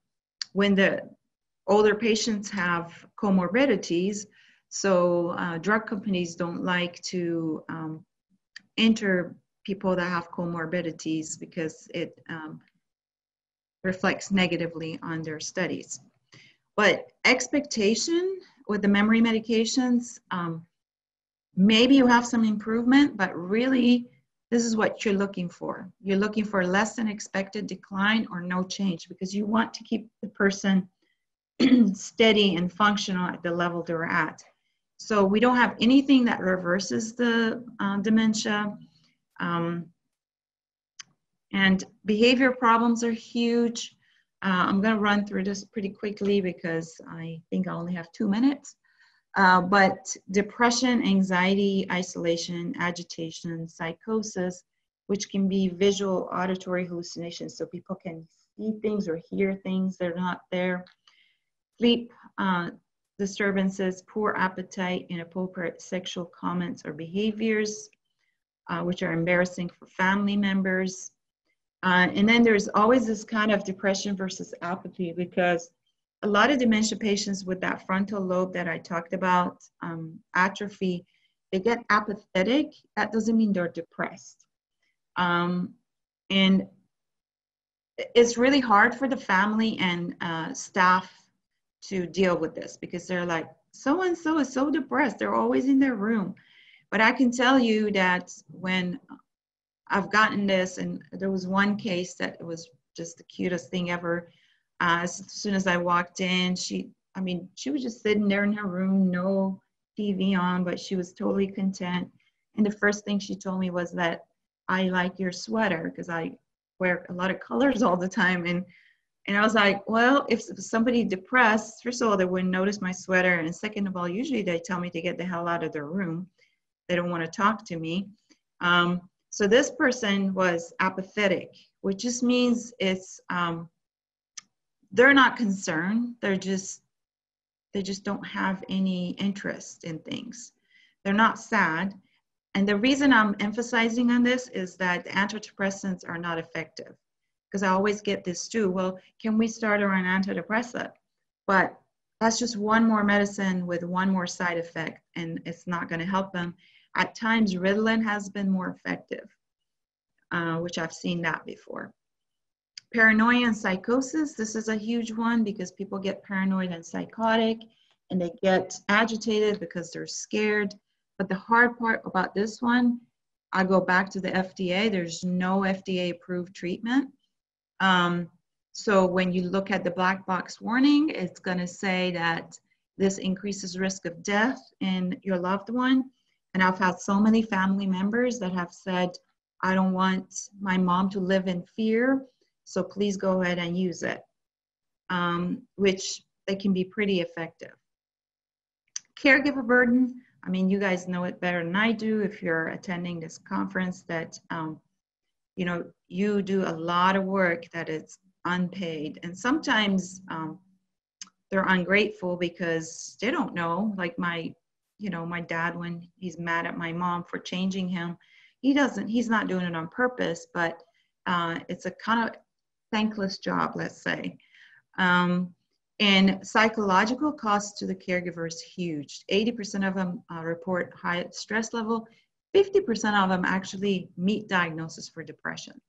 when the older patients have comorbidities, so uh, drug companies don't like to um, enter people that have comorbidities because it um, reflects negatively on their studies. But expectation with the memory medications, um, maybe you have some improvement, but really this is what you're looking for. You're looking for less than expected decline or no change because you want to keep the person [clears throat] steady and functional at the level they're at. So we don't have anything that reverses the uh, dementia. Um, and behavior problems are huge. Uh, I'm going to run through this pretty quickly because I think I only have two minutes. Uh, but depression, anxiety, isolation, agitation, psychosis, which can be visual, auditory hallucinations, so people can see things or hear things that are not there sleep uh, disturbances, poor appetite, inappropriate sexual comments or behaviors, uh, which are embarrassing for family members. Uh, and then there's always this kind of depression versus apathy because a lot of dementia patients with that frontal lobe that I talked about, um, atrophy, they get apathetic. That doesn't mean they're depressed. Um, and it's really hard for the family and uh, staff to deal with this because they're like, so and so is so depressed. They're always in their room. But I can tell you that when I've gotten this, and there was one case that was just the cutest thing ever. Uh, as soon as I walked in, she, I mean, she was just sitting there in her room, no TV on, but she was totally content. And the first thing she told me was that I like your sweater because I wear a lot of colors all the time. And and I was like, well, if somebody depressed, first of all, they wouldn't notice my sweater. And second of all, usually they tell me to get the hell out of their room. They don't want to talk to me. Um, so this person was apathetic, which just means it's, um, they're not concerned. They're just, they just don't have any interest in things. they're not sad. And the reason I'm emphasizing on this is that antidepressants are not effective. Because I always get this too. Well, can we start her on antidepressant? But that's just one more medicine with one more side effect, and it's not going to help them. At times, Ritalin has been more effective, uh, which I've seen that before. Paranoia and psychosis, this is a huge one because people get paranoid and psychotic and they get agitated because they're scared. But the hard part about this one, I go back to the FDA, there's no FDA approved treatment. Um, so when you look at the black box warning, it's going to say that this increases risk of death in your loved one. And I've had so many family members that have said, I don't want my mom to live in fear so please go ahead and use it, um, which they can be pretty effective. Caregiver burden, I mean, you guys know it better than I do if you're attending this conference that, um, you know, you do a lot of work that is unpaid. And sometimes um, they're ungrateful because they don't know, like my, you know, my dad, when he's mad at my mom for changing him, he doesn't, he's not doing it on purpose, but uh, it's a kind of thankless job, let's say. Um, and psychological costs to the caregiver is huge. 80% of them uh, report high stress level. 50% of them actually meet diagnosis for depression.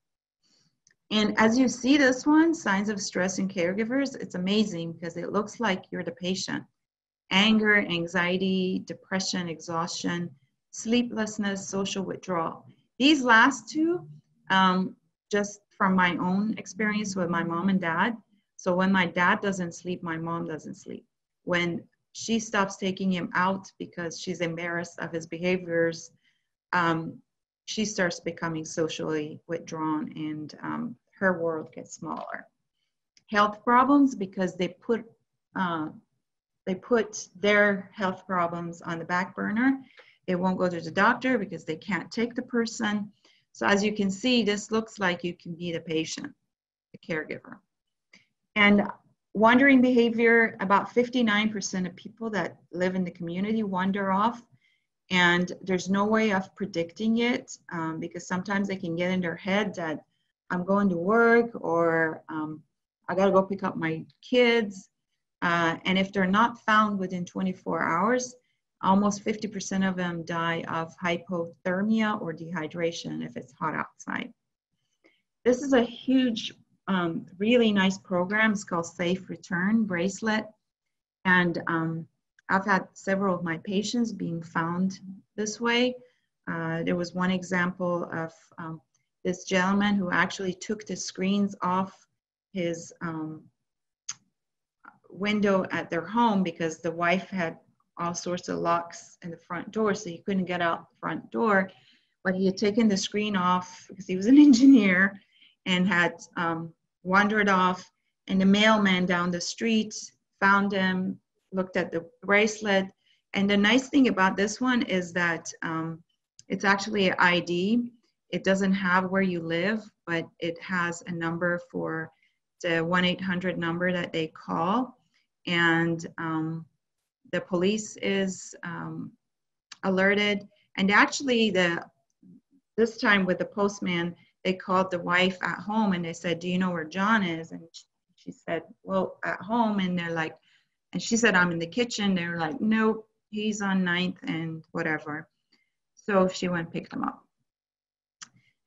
And as you see this one, signs of stress in caregivers, it's amazing because it looks like you're the patient. Anger, anxiety, depression, exhaustion, sleeplessness, social withdrawal. These last two, um, just from my own experience with my mom and dad. So when my dad doesn't sleep, my mom doesn't sleep. When she stops taking him out because she's embarrassed of his behaviors, um, she starts becoming socially withdrawn and um, her world gets smaller. Health problems because they put uh, they put their health problems on the back burner. They won't go to the doctor because they can't take the person. So as you can see, this looks like you can be the patient, the caregiver. And wandering behavior, about 59% of people that live in the community wander off. And there's no way of predicting it um, because sometimes they can get in their head that I'm going to work or um, I got to go pick up my kids. Uh, and if they're not found within 24 hours, Almost 50% of them die of hypothermia or dehydration if it's hot outside. This is a huge, um, really nice program. It's called Safe Return Bracelet. And um, I've had several of my patients being found this way. Uh, there was one example of um, this gentleman who actually took the screens off his um, window at their home because the wife had all sorts of locks in the front door, so he couldn't get out the front door. But he had taken the screen off because he was an [laughs] engineer and had um, wandered off. And the mailman down the street found him, looked at the bracelet. And the nice thing about this one is that um, it's actually an ID. It doesn't have where you live, but it has a number for the 1 800 number that they call. And um, the police is um, alerted. And actually, the this time with the postman, they called the wife at home and they said, "Do you know where John is?" And she said, "Well, at home." And they're like, and she said, "I'm in the kitchen." They're like, "Nope, he's on ninth and whatever." So she went and picked him up.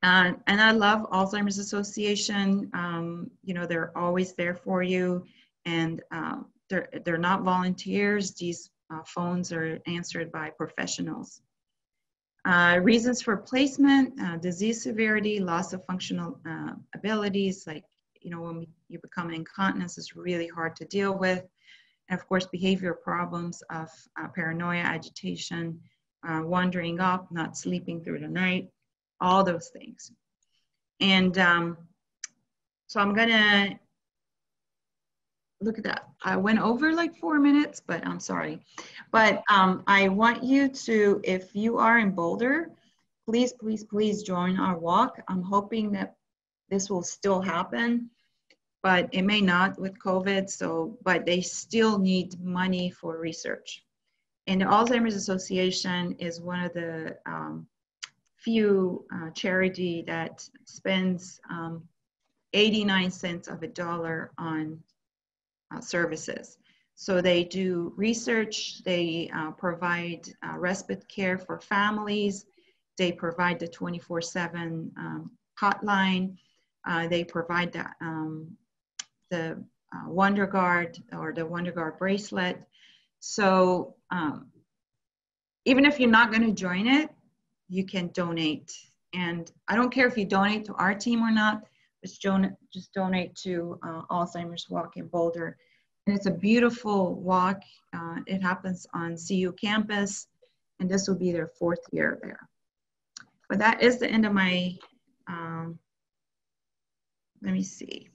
Uh, and I love Alzheimer's Association. Um, you know, they're always there for you, and um, they're, they're not volunteers. These uh, phones are answered by professionals. Uh, reasons for placement, uh, disease severity, loss of functional abilities, like, you know, when you become incontinence is really hard to deal with. And of course, behavior problems of uh, paranoia, agitation, uh, wandering up, not sleeping through the night, all those things. And um, so I'm gonna look at that. I went over like four minutes, but I'm sorry. But um, I want you to, if you are in Boulder, please, please, please join our walk. I'm hoping that this will still happen, but it may not with COVID. So, but they still need money for research. And the Alzheimer's Association is one of the um, few uh, charity that spends um, 89 cents of a dollar on uh, services. So they do research, they uh, provide uh, respite care for families, they provide the 24-7 um, hotline, uh, they provide the, um, the uh, WanderGuard or the WanderGuard bracelet. So um, even if you're not going to join it, you can donate. And I don't care if you donate to our team or not, just, just donate to uh, Alzheimer's Walk in Boulder. And it's a beautiful walk. Uh, it happens on CU campus, and this will be their fourth year there. But that is the end of my, um, let me see.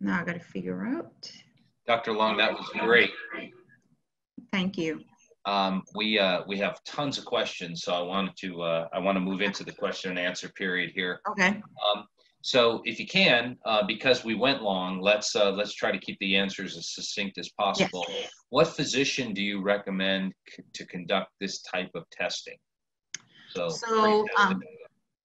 Now I got to figure out. Dr. Long, that was great. Thank you. Um, we uh, we have tons of questions, so I wanted to uh, I want to move into the question and answer period here. Okay. Um, so if you can, uh, because we went long, let's uh, let's try to keep the answers as succinct as possible. Yes. What physician do you recommend to conduct this type of testing? So, so um,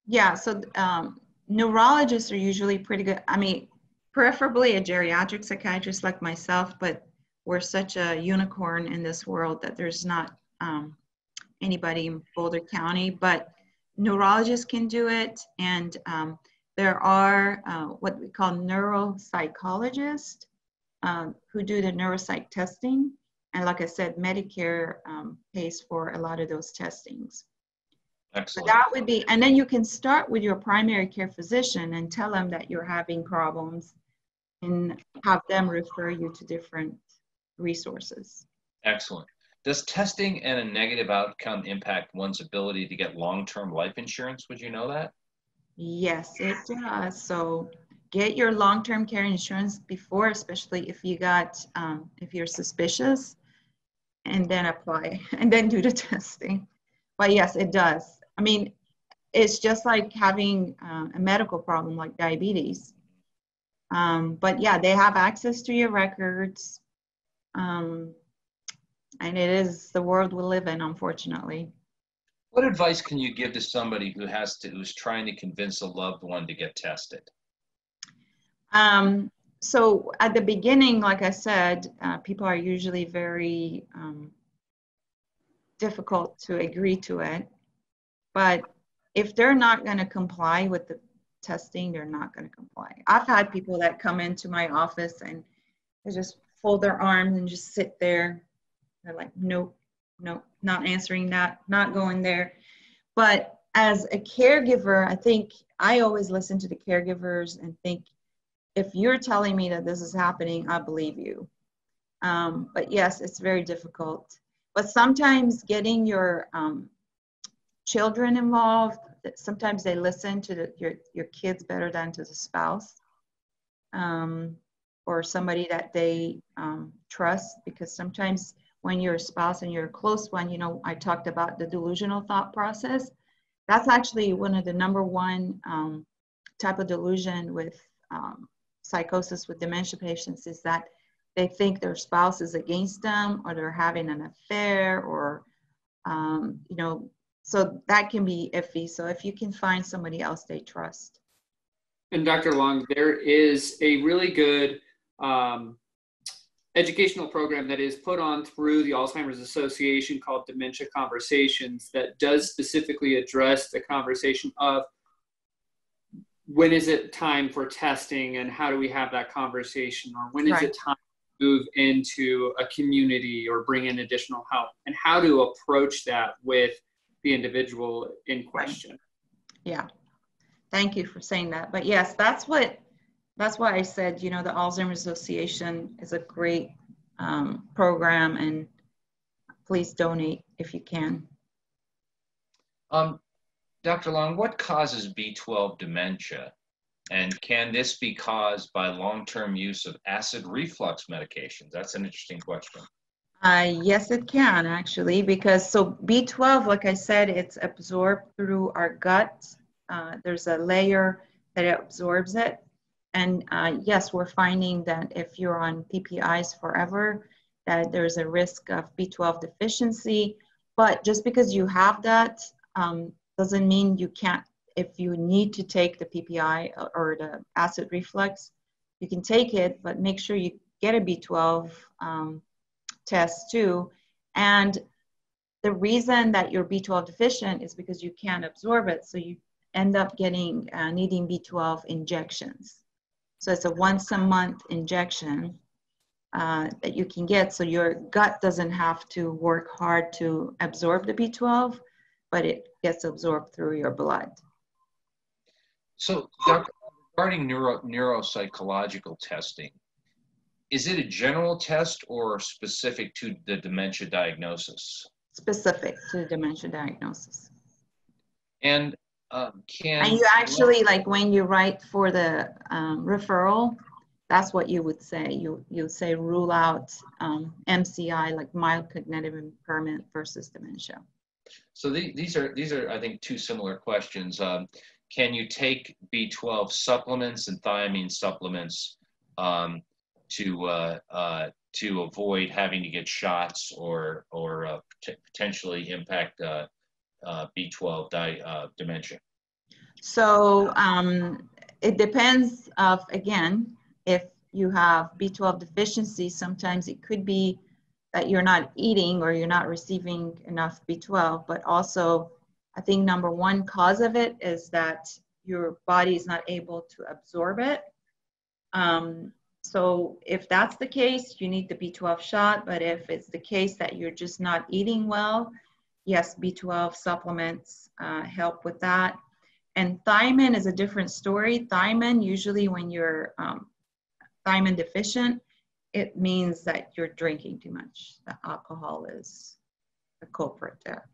yeah, so um, neurologists are usually pretty good. I mean, preferably a geriatric psychiatrist like myself, but we're such a unicorn in this world that there's not um, anybody in Boulder County, but neurologists can do it. And um, there are uh, what we call neuropsychologists um, who do the neuropsych testing. And like I said, Medicare um, pays for a lot of those testings. Excellent. So that would be, and then you can start with your primary care physician and tell them that you're having problems and have them refer you to different resources. Excellent. Does testing and a negative outcome impact one's ability to get long-term life insurance? Would you know that? Yes, it does. So get your long-term care insurance before, especially if you got, um, if you're suspicious, and then apply [laughs] and then do the testing. But yes, it does. I mean, it's just like having uh, a medical problem like diabetes. Um, but yeah, they have access to your records. Um, and it is the world we live in, unfortunately. What advice can you give to somebody who has to, who's trying to convince a loved one to get tested? Um, so at the beginning, like I said, uh, people are usually very um, difficult to agree to it. But if they're not going to comply with the testing, they're not going to comply. I've had people that come into my office and they just fold their arms and just sit there. They're like, nope, nope, not answering that, not going there. But as a caregiver, I think I always listen to the caregivers and think, if you're telling me that this is happening, I believe you. Um, but yes, it's very difficult. But sometimes getting your um, children involved, sometimes they listen to the, your, your kids better than to the spouse um, or somebody that they um, trust because sometimes when you're a spouse and you're a close one, you know, I talked about the delusional thought process. That's actually one of the number one um, type of delusion with um, psychosis with dementia patients is that they think their spouse is against them or they're having an affair or, um, you know, so that can be iffy. So if you can find somebody else they trust. And Dr. Long, there is a really good um, educational program that is put on through the Alzheimer's Association called Dementia Conversations that does specifically address the conversation of when is it time for testing and how do we have that conversation or when is right. it time to move into a community or bring in additional help and how to approach that with the individual in question. Yeah. Thank you for saying that. But yes, that's what that's why I said, you know, the Alzheimer's Association is a great um, program and please donate if you can. Um, Dr. Long, what causes B12 dementia? And can this be caused by long-term use of acid reflux medications? That's an interesting question. Uh, yes, it can actually, because so B12, like I said, it's absorbed through our gut. Uh, there's a layer that absorbs it. And uh, yes, we're finding that if you're on PPIs forever, that there's a risk of B12 deficiency. But just because you have that um, doesn't mean you can't, if you need to take the PPI or the acid reflux, you can take it, but make sure you get a B12 um, test too. And the reason that you're B12 deficient is because you can't absorb it. So you end up getting uh, needing B12 injections. So it's a once a month injection uh, that you can get. So your gut doesn't have to work hard to absorb the B12, but it gets absorbed through your blood. So, Dr. regarding neuro, neuropsychological testing, is it a general test or specific to the dementia diagnosis? Specific to the dementia diagnosis. And um, can and you actually like when you write for the um, referral, that's what you would say. You you say rule out um, MCI like mild cognitive impairment versus dementia. So the, these are these are I think two similar questions. Um, can you take B12 supplements and thiamine supplements um, to uh, uh, to avoid having to get shots or or uh, potentially impact uh, uh, B12 di- uh, dementia? So um, it depends of again if you have B12 deficiency. Sometimes it could be that you're not eating or you're not receiving enough B12, but also I think number one cause of it is that your body is not able to absorb it. Um, so if that's the case, you need the B12 shot. But if it's the case that you're just not eating well, yes, B12 supplements uh, help with that. And thiamine is a different story. Thiamine, usually when you're um, thiamine deficient, it means that you're drinking too much. The alcohol is the culprit there.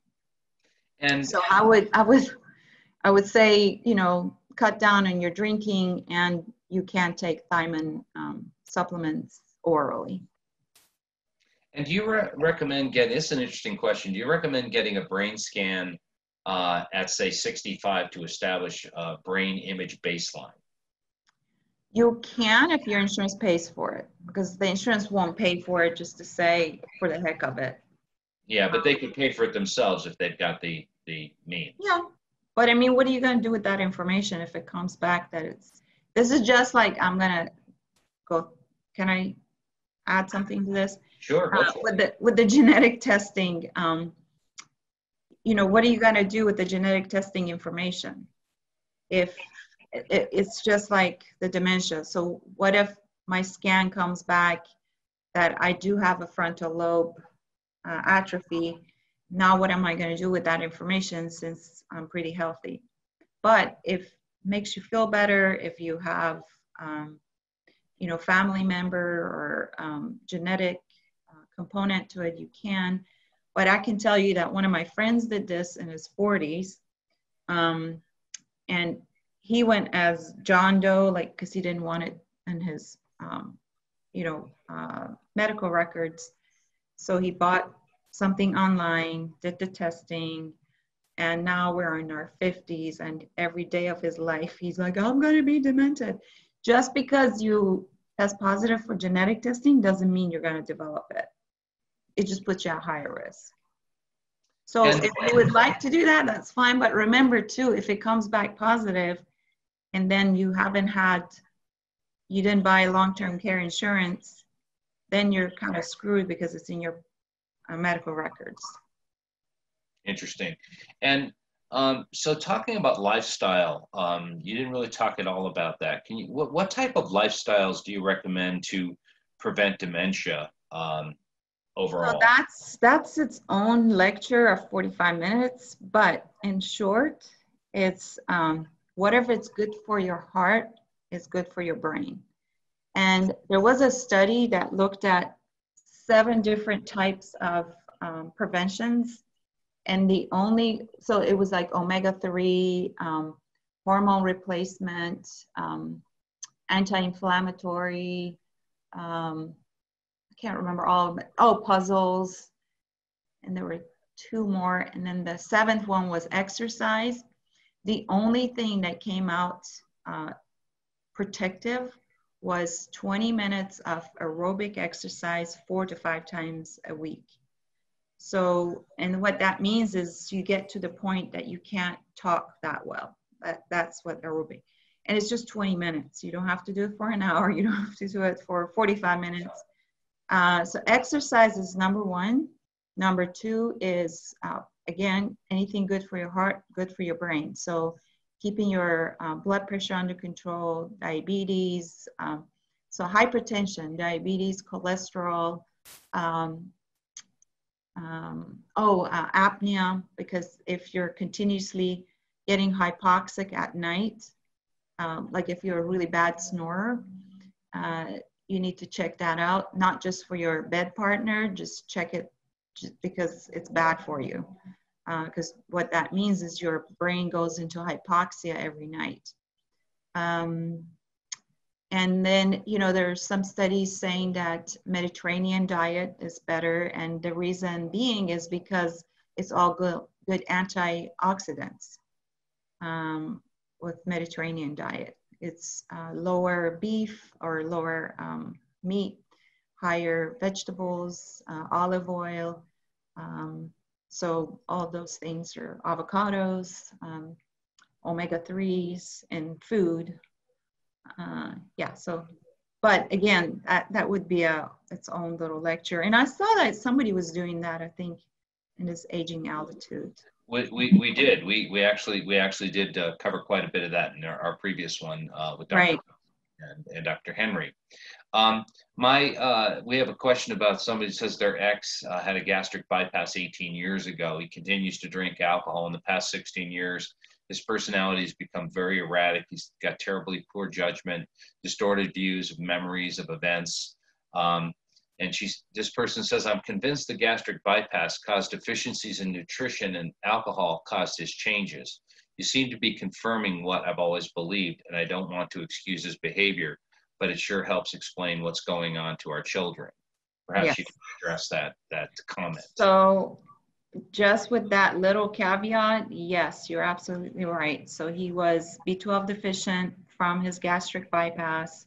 And so I would, I would, I would say, you know, cut down on your drinking and you can take thiamine um, supplements orally. And do you re- recommend getting, this is an interesting question, do you recommend getting a brain scan uh, at say 65 to establish a brain image baseline? You can if your insurance pays for it because the insurance won't pay for it just to say for the heck of it. Yeah, but they could pay for it themselves if they've got the, the means. Yeah, but I mean, what are you going to do with that information if it comes back that it's, this is just like, I'm going to go, can I add something to this? Sure. Uh, with the, with the genetic testing, um, you know, what are you going to do with the genetic testing information? If it, it's just like the dementia. So what if my scan comes back that I do have a frontal lobe uh, atrophy? Now what am I going to do with that information since I'm pretty healthy? But if makes you feel better, if you have, um, you know, family member or um, genetic uh, component to it, you can. But I can tell you that one of my friends did this in his 40s. Um, and he went as John Doe, like, because he didn't want it in his, um, you know, uh, medical records. So he bought something online, did the testing, and now we're in our 50s. And every day of his life, he's like, I'm going to be demented. Just because you test positive for genetic testing doesn't mean you're going to develop it it just puts you at higher risk. So and, if you would like to do that, that's fine. But remember too, if it comes back positive and then you haven't had, you didn't buy long-term care insurance, then you're kind of screwed because it's in your uh, medical records. Interesting. And um, so talking about lifestyle, um, you didn't really talk at all about that. Can you, what, what type of lifestyles do you recommend to prevent dementia? Um, overall. So that's that's its own lecture of 45 minutes, but in short, it's um, whatever it's good for your heart is good for your brain. And there was a study that looked at seven different types of um, preventions. And the only, so it was like omega 3, um, hormone replacement, um, anti inflammatory, um, I can't remember all of it. Oh, puzzles. And there were two more. And then the seventh one was exercise. The only thing that came out uh, protective was 20 minutes of aerobic exercise four to five times a week. So, and what that means is you get to the point that you can't talk that well. That, that's what aerobic. And it's just 20 minutes. You don't have to do it for an hour. [laughs] You don't have to do it for 45 minutes. Uh, so exercise is number one. Number two is, uh, again, anything good for your heart, good for your brain. So keeping your uh, blood pressure under control, diabetes, um, so hypertension, diabetes, cholesterol, um, um, oh, uh, apnea, because if you're continuously getting hypoxic at night, um, like if you're a really bad snorer, uh, you need to check that out, not just for your bed partner, just check it just because it's bad for you. Because uh, what that means is your brain goes into hypoxia every night. Um, and then, you know, there's some studies saying that Mediterranean diet is better. And the reason being is because it's all good, good antioxidants um, with Mediterranean diet. It's uh, lower beef or lower um, meat, higher vegetables, uh, olive oil. Um, so all those things are avocados, um, omega-3s and food. Uh, yeah, so, but again, that, that would be a its own little lecture. And I saw that somebody was doing that, I think, in this aging altitude. We, we, we did. We, we actually we actually did uh, cover quite a bit of that in our, our previous one uh, with Dr. Right. And, and Dr. Henry. Um, my uh, we have a question about somebody says their ex uh, had a gastric bypass 18 years ago. He continues to drink alcohol in the past 16 years. His personality has become very erratic. He's got terribly poor judgment, distorted views of memories of events. Um, and she's this person says i'm convinced the gastric bypass caused deficiencies in nutrition and alcohol caused his changes you seem to be confirming what i've always believed and i don't want to excuse his behavior but it sure helps explain what's going on to our children perhaps Yes. you can address that that comment So just with that little caveat, yes, you're absolutely right. So he was B12 deficient from his gastric bypass,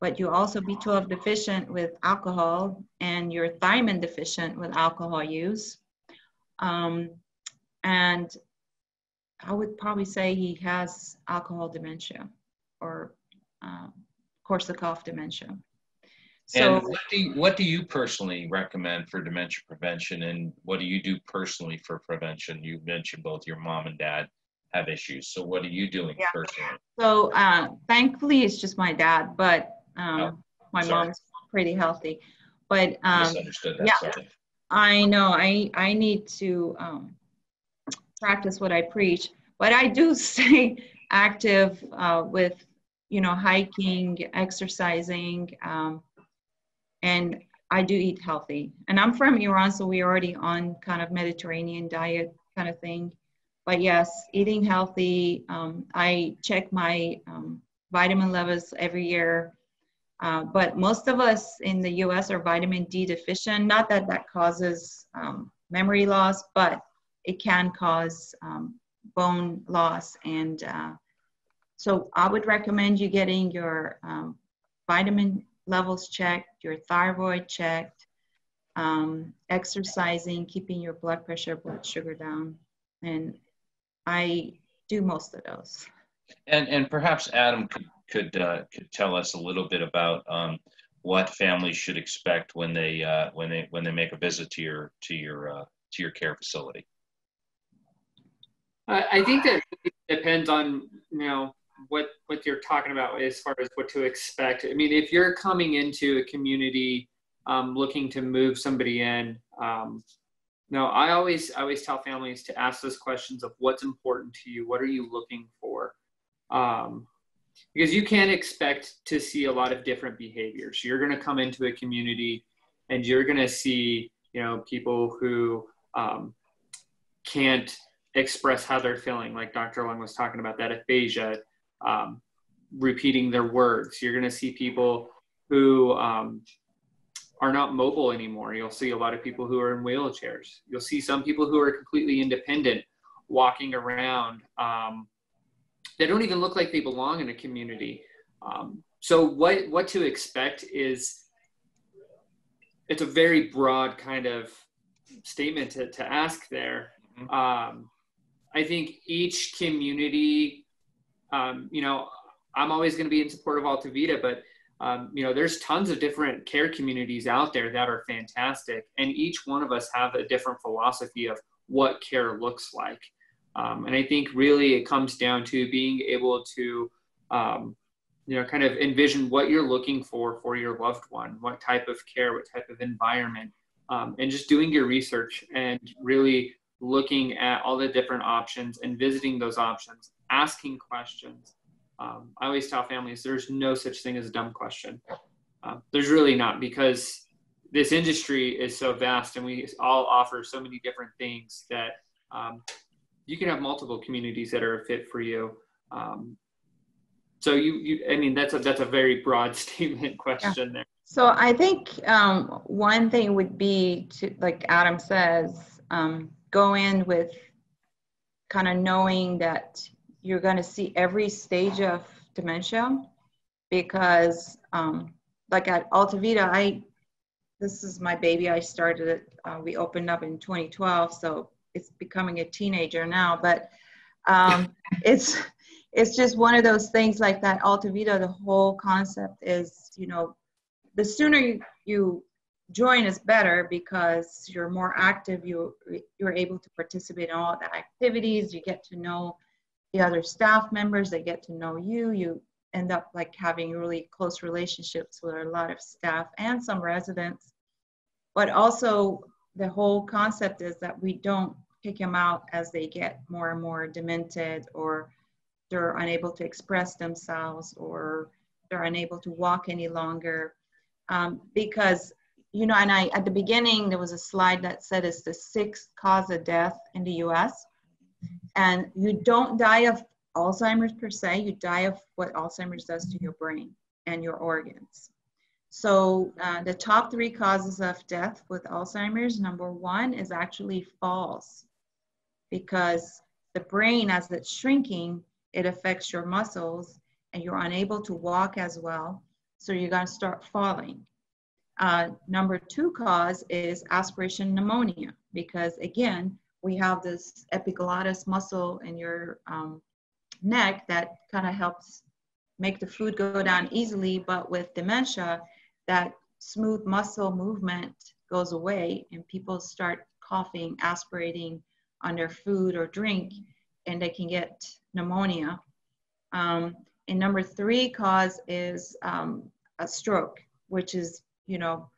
but you also B12 deficient with alcohol and you're thiamine deficient with alcohol use. Um, and I would probably say he has alcohol dementia or um, Korsakoff dementia. So and what do, you, what do you personally recommend for dementia prevention and what do you do personally for prevention you mentioned both your mom and dad have issues so what are you doing Yeah. personally So uh, thankfully, it's just my dad, but um, Oh, my sorry. mom's pretty healthy. But um, misunderstood that yeah. sorry. I know I I need to um, practice what I preach, but I do [laughs] stay active uh, with you know hiking, exercising, um, and I do eat healthy. And I'm from Iran, so we're already on kind of Mediterranean diet kind of thing. But yes, eating healthy. Um, I check my um, vitamin levels every year. Uh, but most of us in the US are vitamin D deficient. Not that that causes um, memory loss, but it can cause um, bone loss. And uh, so I would recommend you getting your um, vitamin levels checked, your thyroid checked, um, exercising, keeping your blood pressure, blood sugar down. And I do most of those. And and perhaps Adam could could uh, could tell us a little bit about um, what families should expect when they uh, when they when they make a visit to your to your uh, to your care facility. I I think that it depends on you know what what you're talking about as far as what to expect. I mean, if you're coming into a community um, looking to move somebody in, um, no, I always I always tell families to ask those questions of what's important to you, what are you looking for, um, because you can't expect to see a lot of different behaviors. You're going to come into a community, and you're going to see you know people who um, can't express how they're feeling, like Dr. Long was talking about that aphasia, um, repeating their words. You're going to see people who um, are not mobile anymore. You'll see a lot of people who are in wheelchairs. You'll see some people who are completely independent, walking around. Um, they don't even look like they belong in a community. Um, so what what to expect is it's a very broad kind of statement to, to ask there. Mm-hmm. Um, I think each community, um, you know, I'm always going to be in support of Alta Vita, but um, you know, there's tons of different care communities out there that are fantastic, and each one of us have a different philosophy of what care looks like. Um, and I think really it comes down to being able to, um, you know, kind of envision what you're looking for for your loved one, what type of care, what type of environment, um, and just doing your research and really looking at all the different options and visiting those options, asking questions. Um, I always tell families there's no such thing as a dumb question. Uh, there's really not because this industry is so vast and we all offer so many different things that um, you can have multiple communities that are a fit for you. Um, so you, you, I mean, that's a that's a very broad [laughs] statement question yeah. there. So I think um, one thing would be to, like Adam says, um, go in with kind of knowing that you're going to see every stage of dementia because um, like at Alta Vita, I this is my baby. I started it. Uh, we opened up in 2012, so it's becoming a teenager now. But um, [laughs] it's it's just one of those things like that. Alta Vita, the whole concept is, you know, the sooner you, you join is better because you're more active. You you're able to participate in all the activities. You get to know the other staff members. They get to know you. You end up like having really close relationships with a lot of staff and some residents. But also the whole concept is that we don't kick them out as they get more and more demented or they're unable to express themselves or they're unable to walk any longer um, because you know and i at the beginning there was a slide that said it's the sixth cause of death in the us and you don't die of Alzheimer's per se, you die of what Alzheimer's does to your brain and your organs. So uh, the top three causes of death with Alzheimer's, number one is actually falls because the brain, as it's shrinking, it affects your muscles and you're unable to walk as well. So you're going to start falling. Uh, number two cause is aspiration pneumonia because again, we have this epiglottis muscle in your um, neck that kind of helps make the food go down easily. But with dementia, that smooth muscle movement goes away and people start coughing, aspirating on their food or drink, and they can get pneumonia. Um, and number three cause is um, a stroke, which is, you know,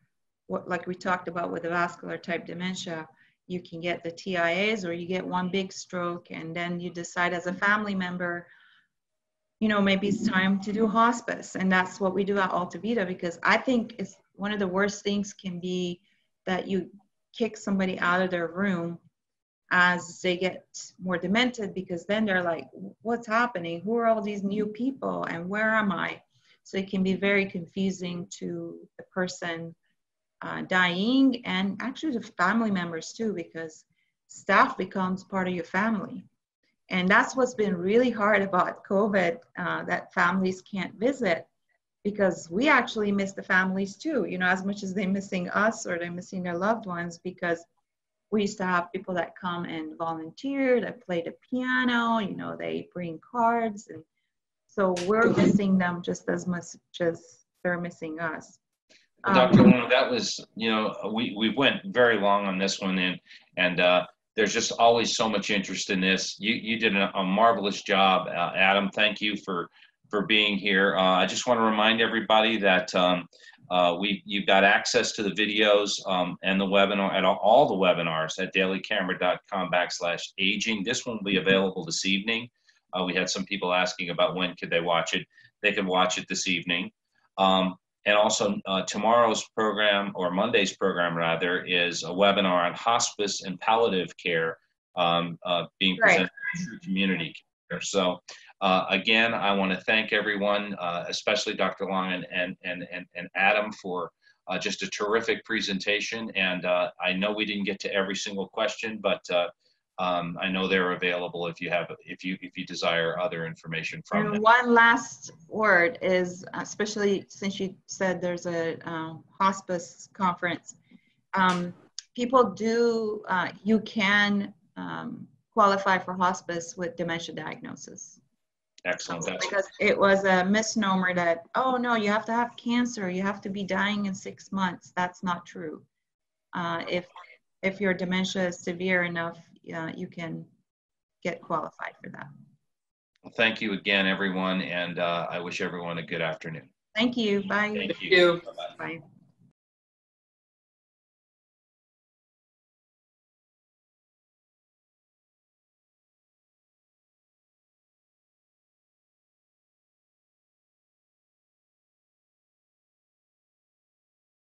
what like we talked about with the vascular type dementia, you can get the TIAs or you get one big stroke and then you decide as a family member, you know, maybe it's time to do hospice. And that's what we do at Alta Vita because I think it's one of the worst things can be that you kick somebody out of their room as they get more demented because then they're like, what's happening? Who are all these new people and where am I? So it can be very confusing to the person uh, dying and actually the family members too because staff becomes part of your family. And that's what's been really hard about covid uh, that families can't visit because we actually miss the families too you know as much as they're missing us or they're missing their loved ones because we used to have people that come and volunteer that play the piano you know they bring cards and so we're missing them just as much as they're missing us Dr. Luna, that was, you know, we, we went very long on this one and, and, uh, there's just always so much interest in this. You, you did a, a marvelous job. Uh, Adam, thank you for, for being here. Uh, I just want to remind everybody that, um, uh, we, you've got access to the videos um, and the webinar and all, all the webinars at dailycamera.com backslash aging. This one will be available this evening. Uh, we had some people asking about when could they watch it. They can watch it this evening. Um, and also uh, tomorrow's program or Monday's program rather is a webinar on hospice and palliative care um, uh, being presented right. through community care. So uh, again, I want to thank everyone, uh, especially Dr. Long and, and, and, and, Adam for uh, just a terrific presentation. And uh, I know we didn't get to every single question, but Um, I know they're available if you have, if you, if you desire other information from And them. one last word is, especially since you said there's a um, hospice conference, um, people do, uh, you can um, qualify for hospice with dementia diagnosis. Excellent. That's, Because it was a misnomer that, oh, no, you have to have cancer, you have to be dying in six months. That's not true. Uh, If, if your dementia is severe enough, uh, you can get qualified for that. thank you again, everyone, and uh, I wish everyone a good afternoon. Thank you, bye. Thank Thank you. Bye-bye. Bye.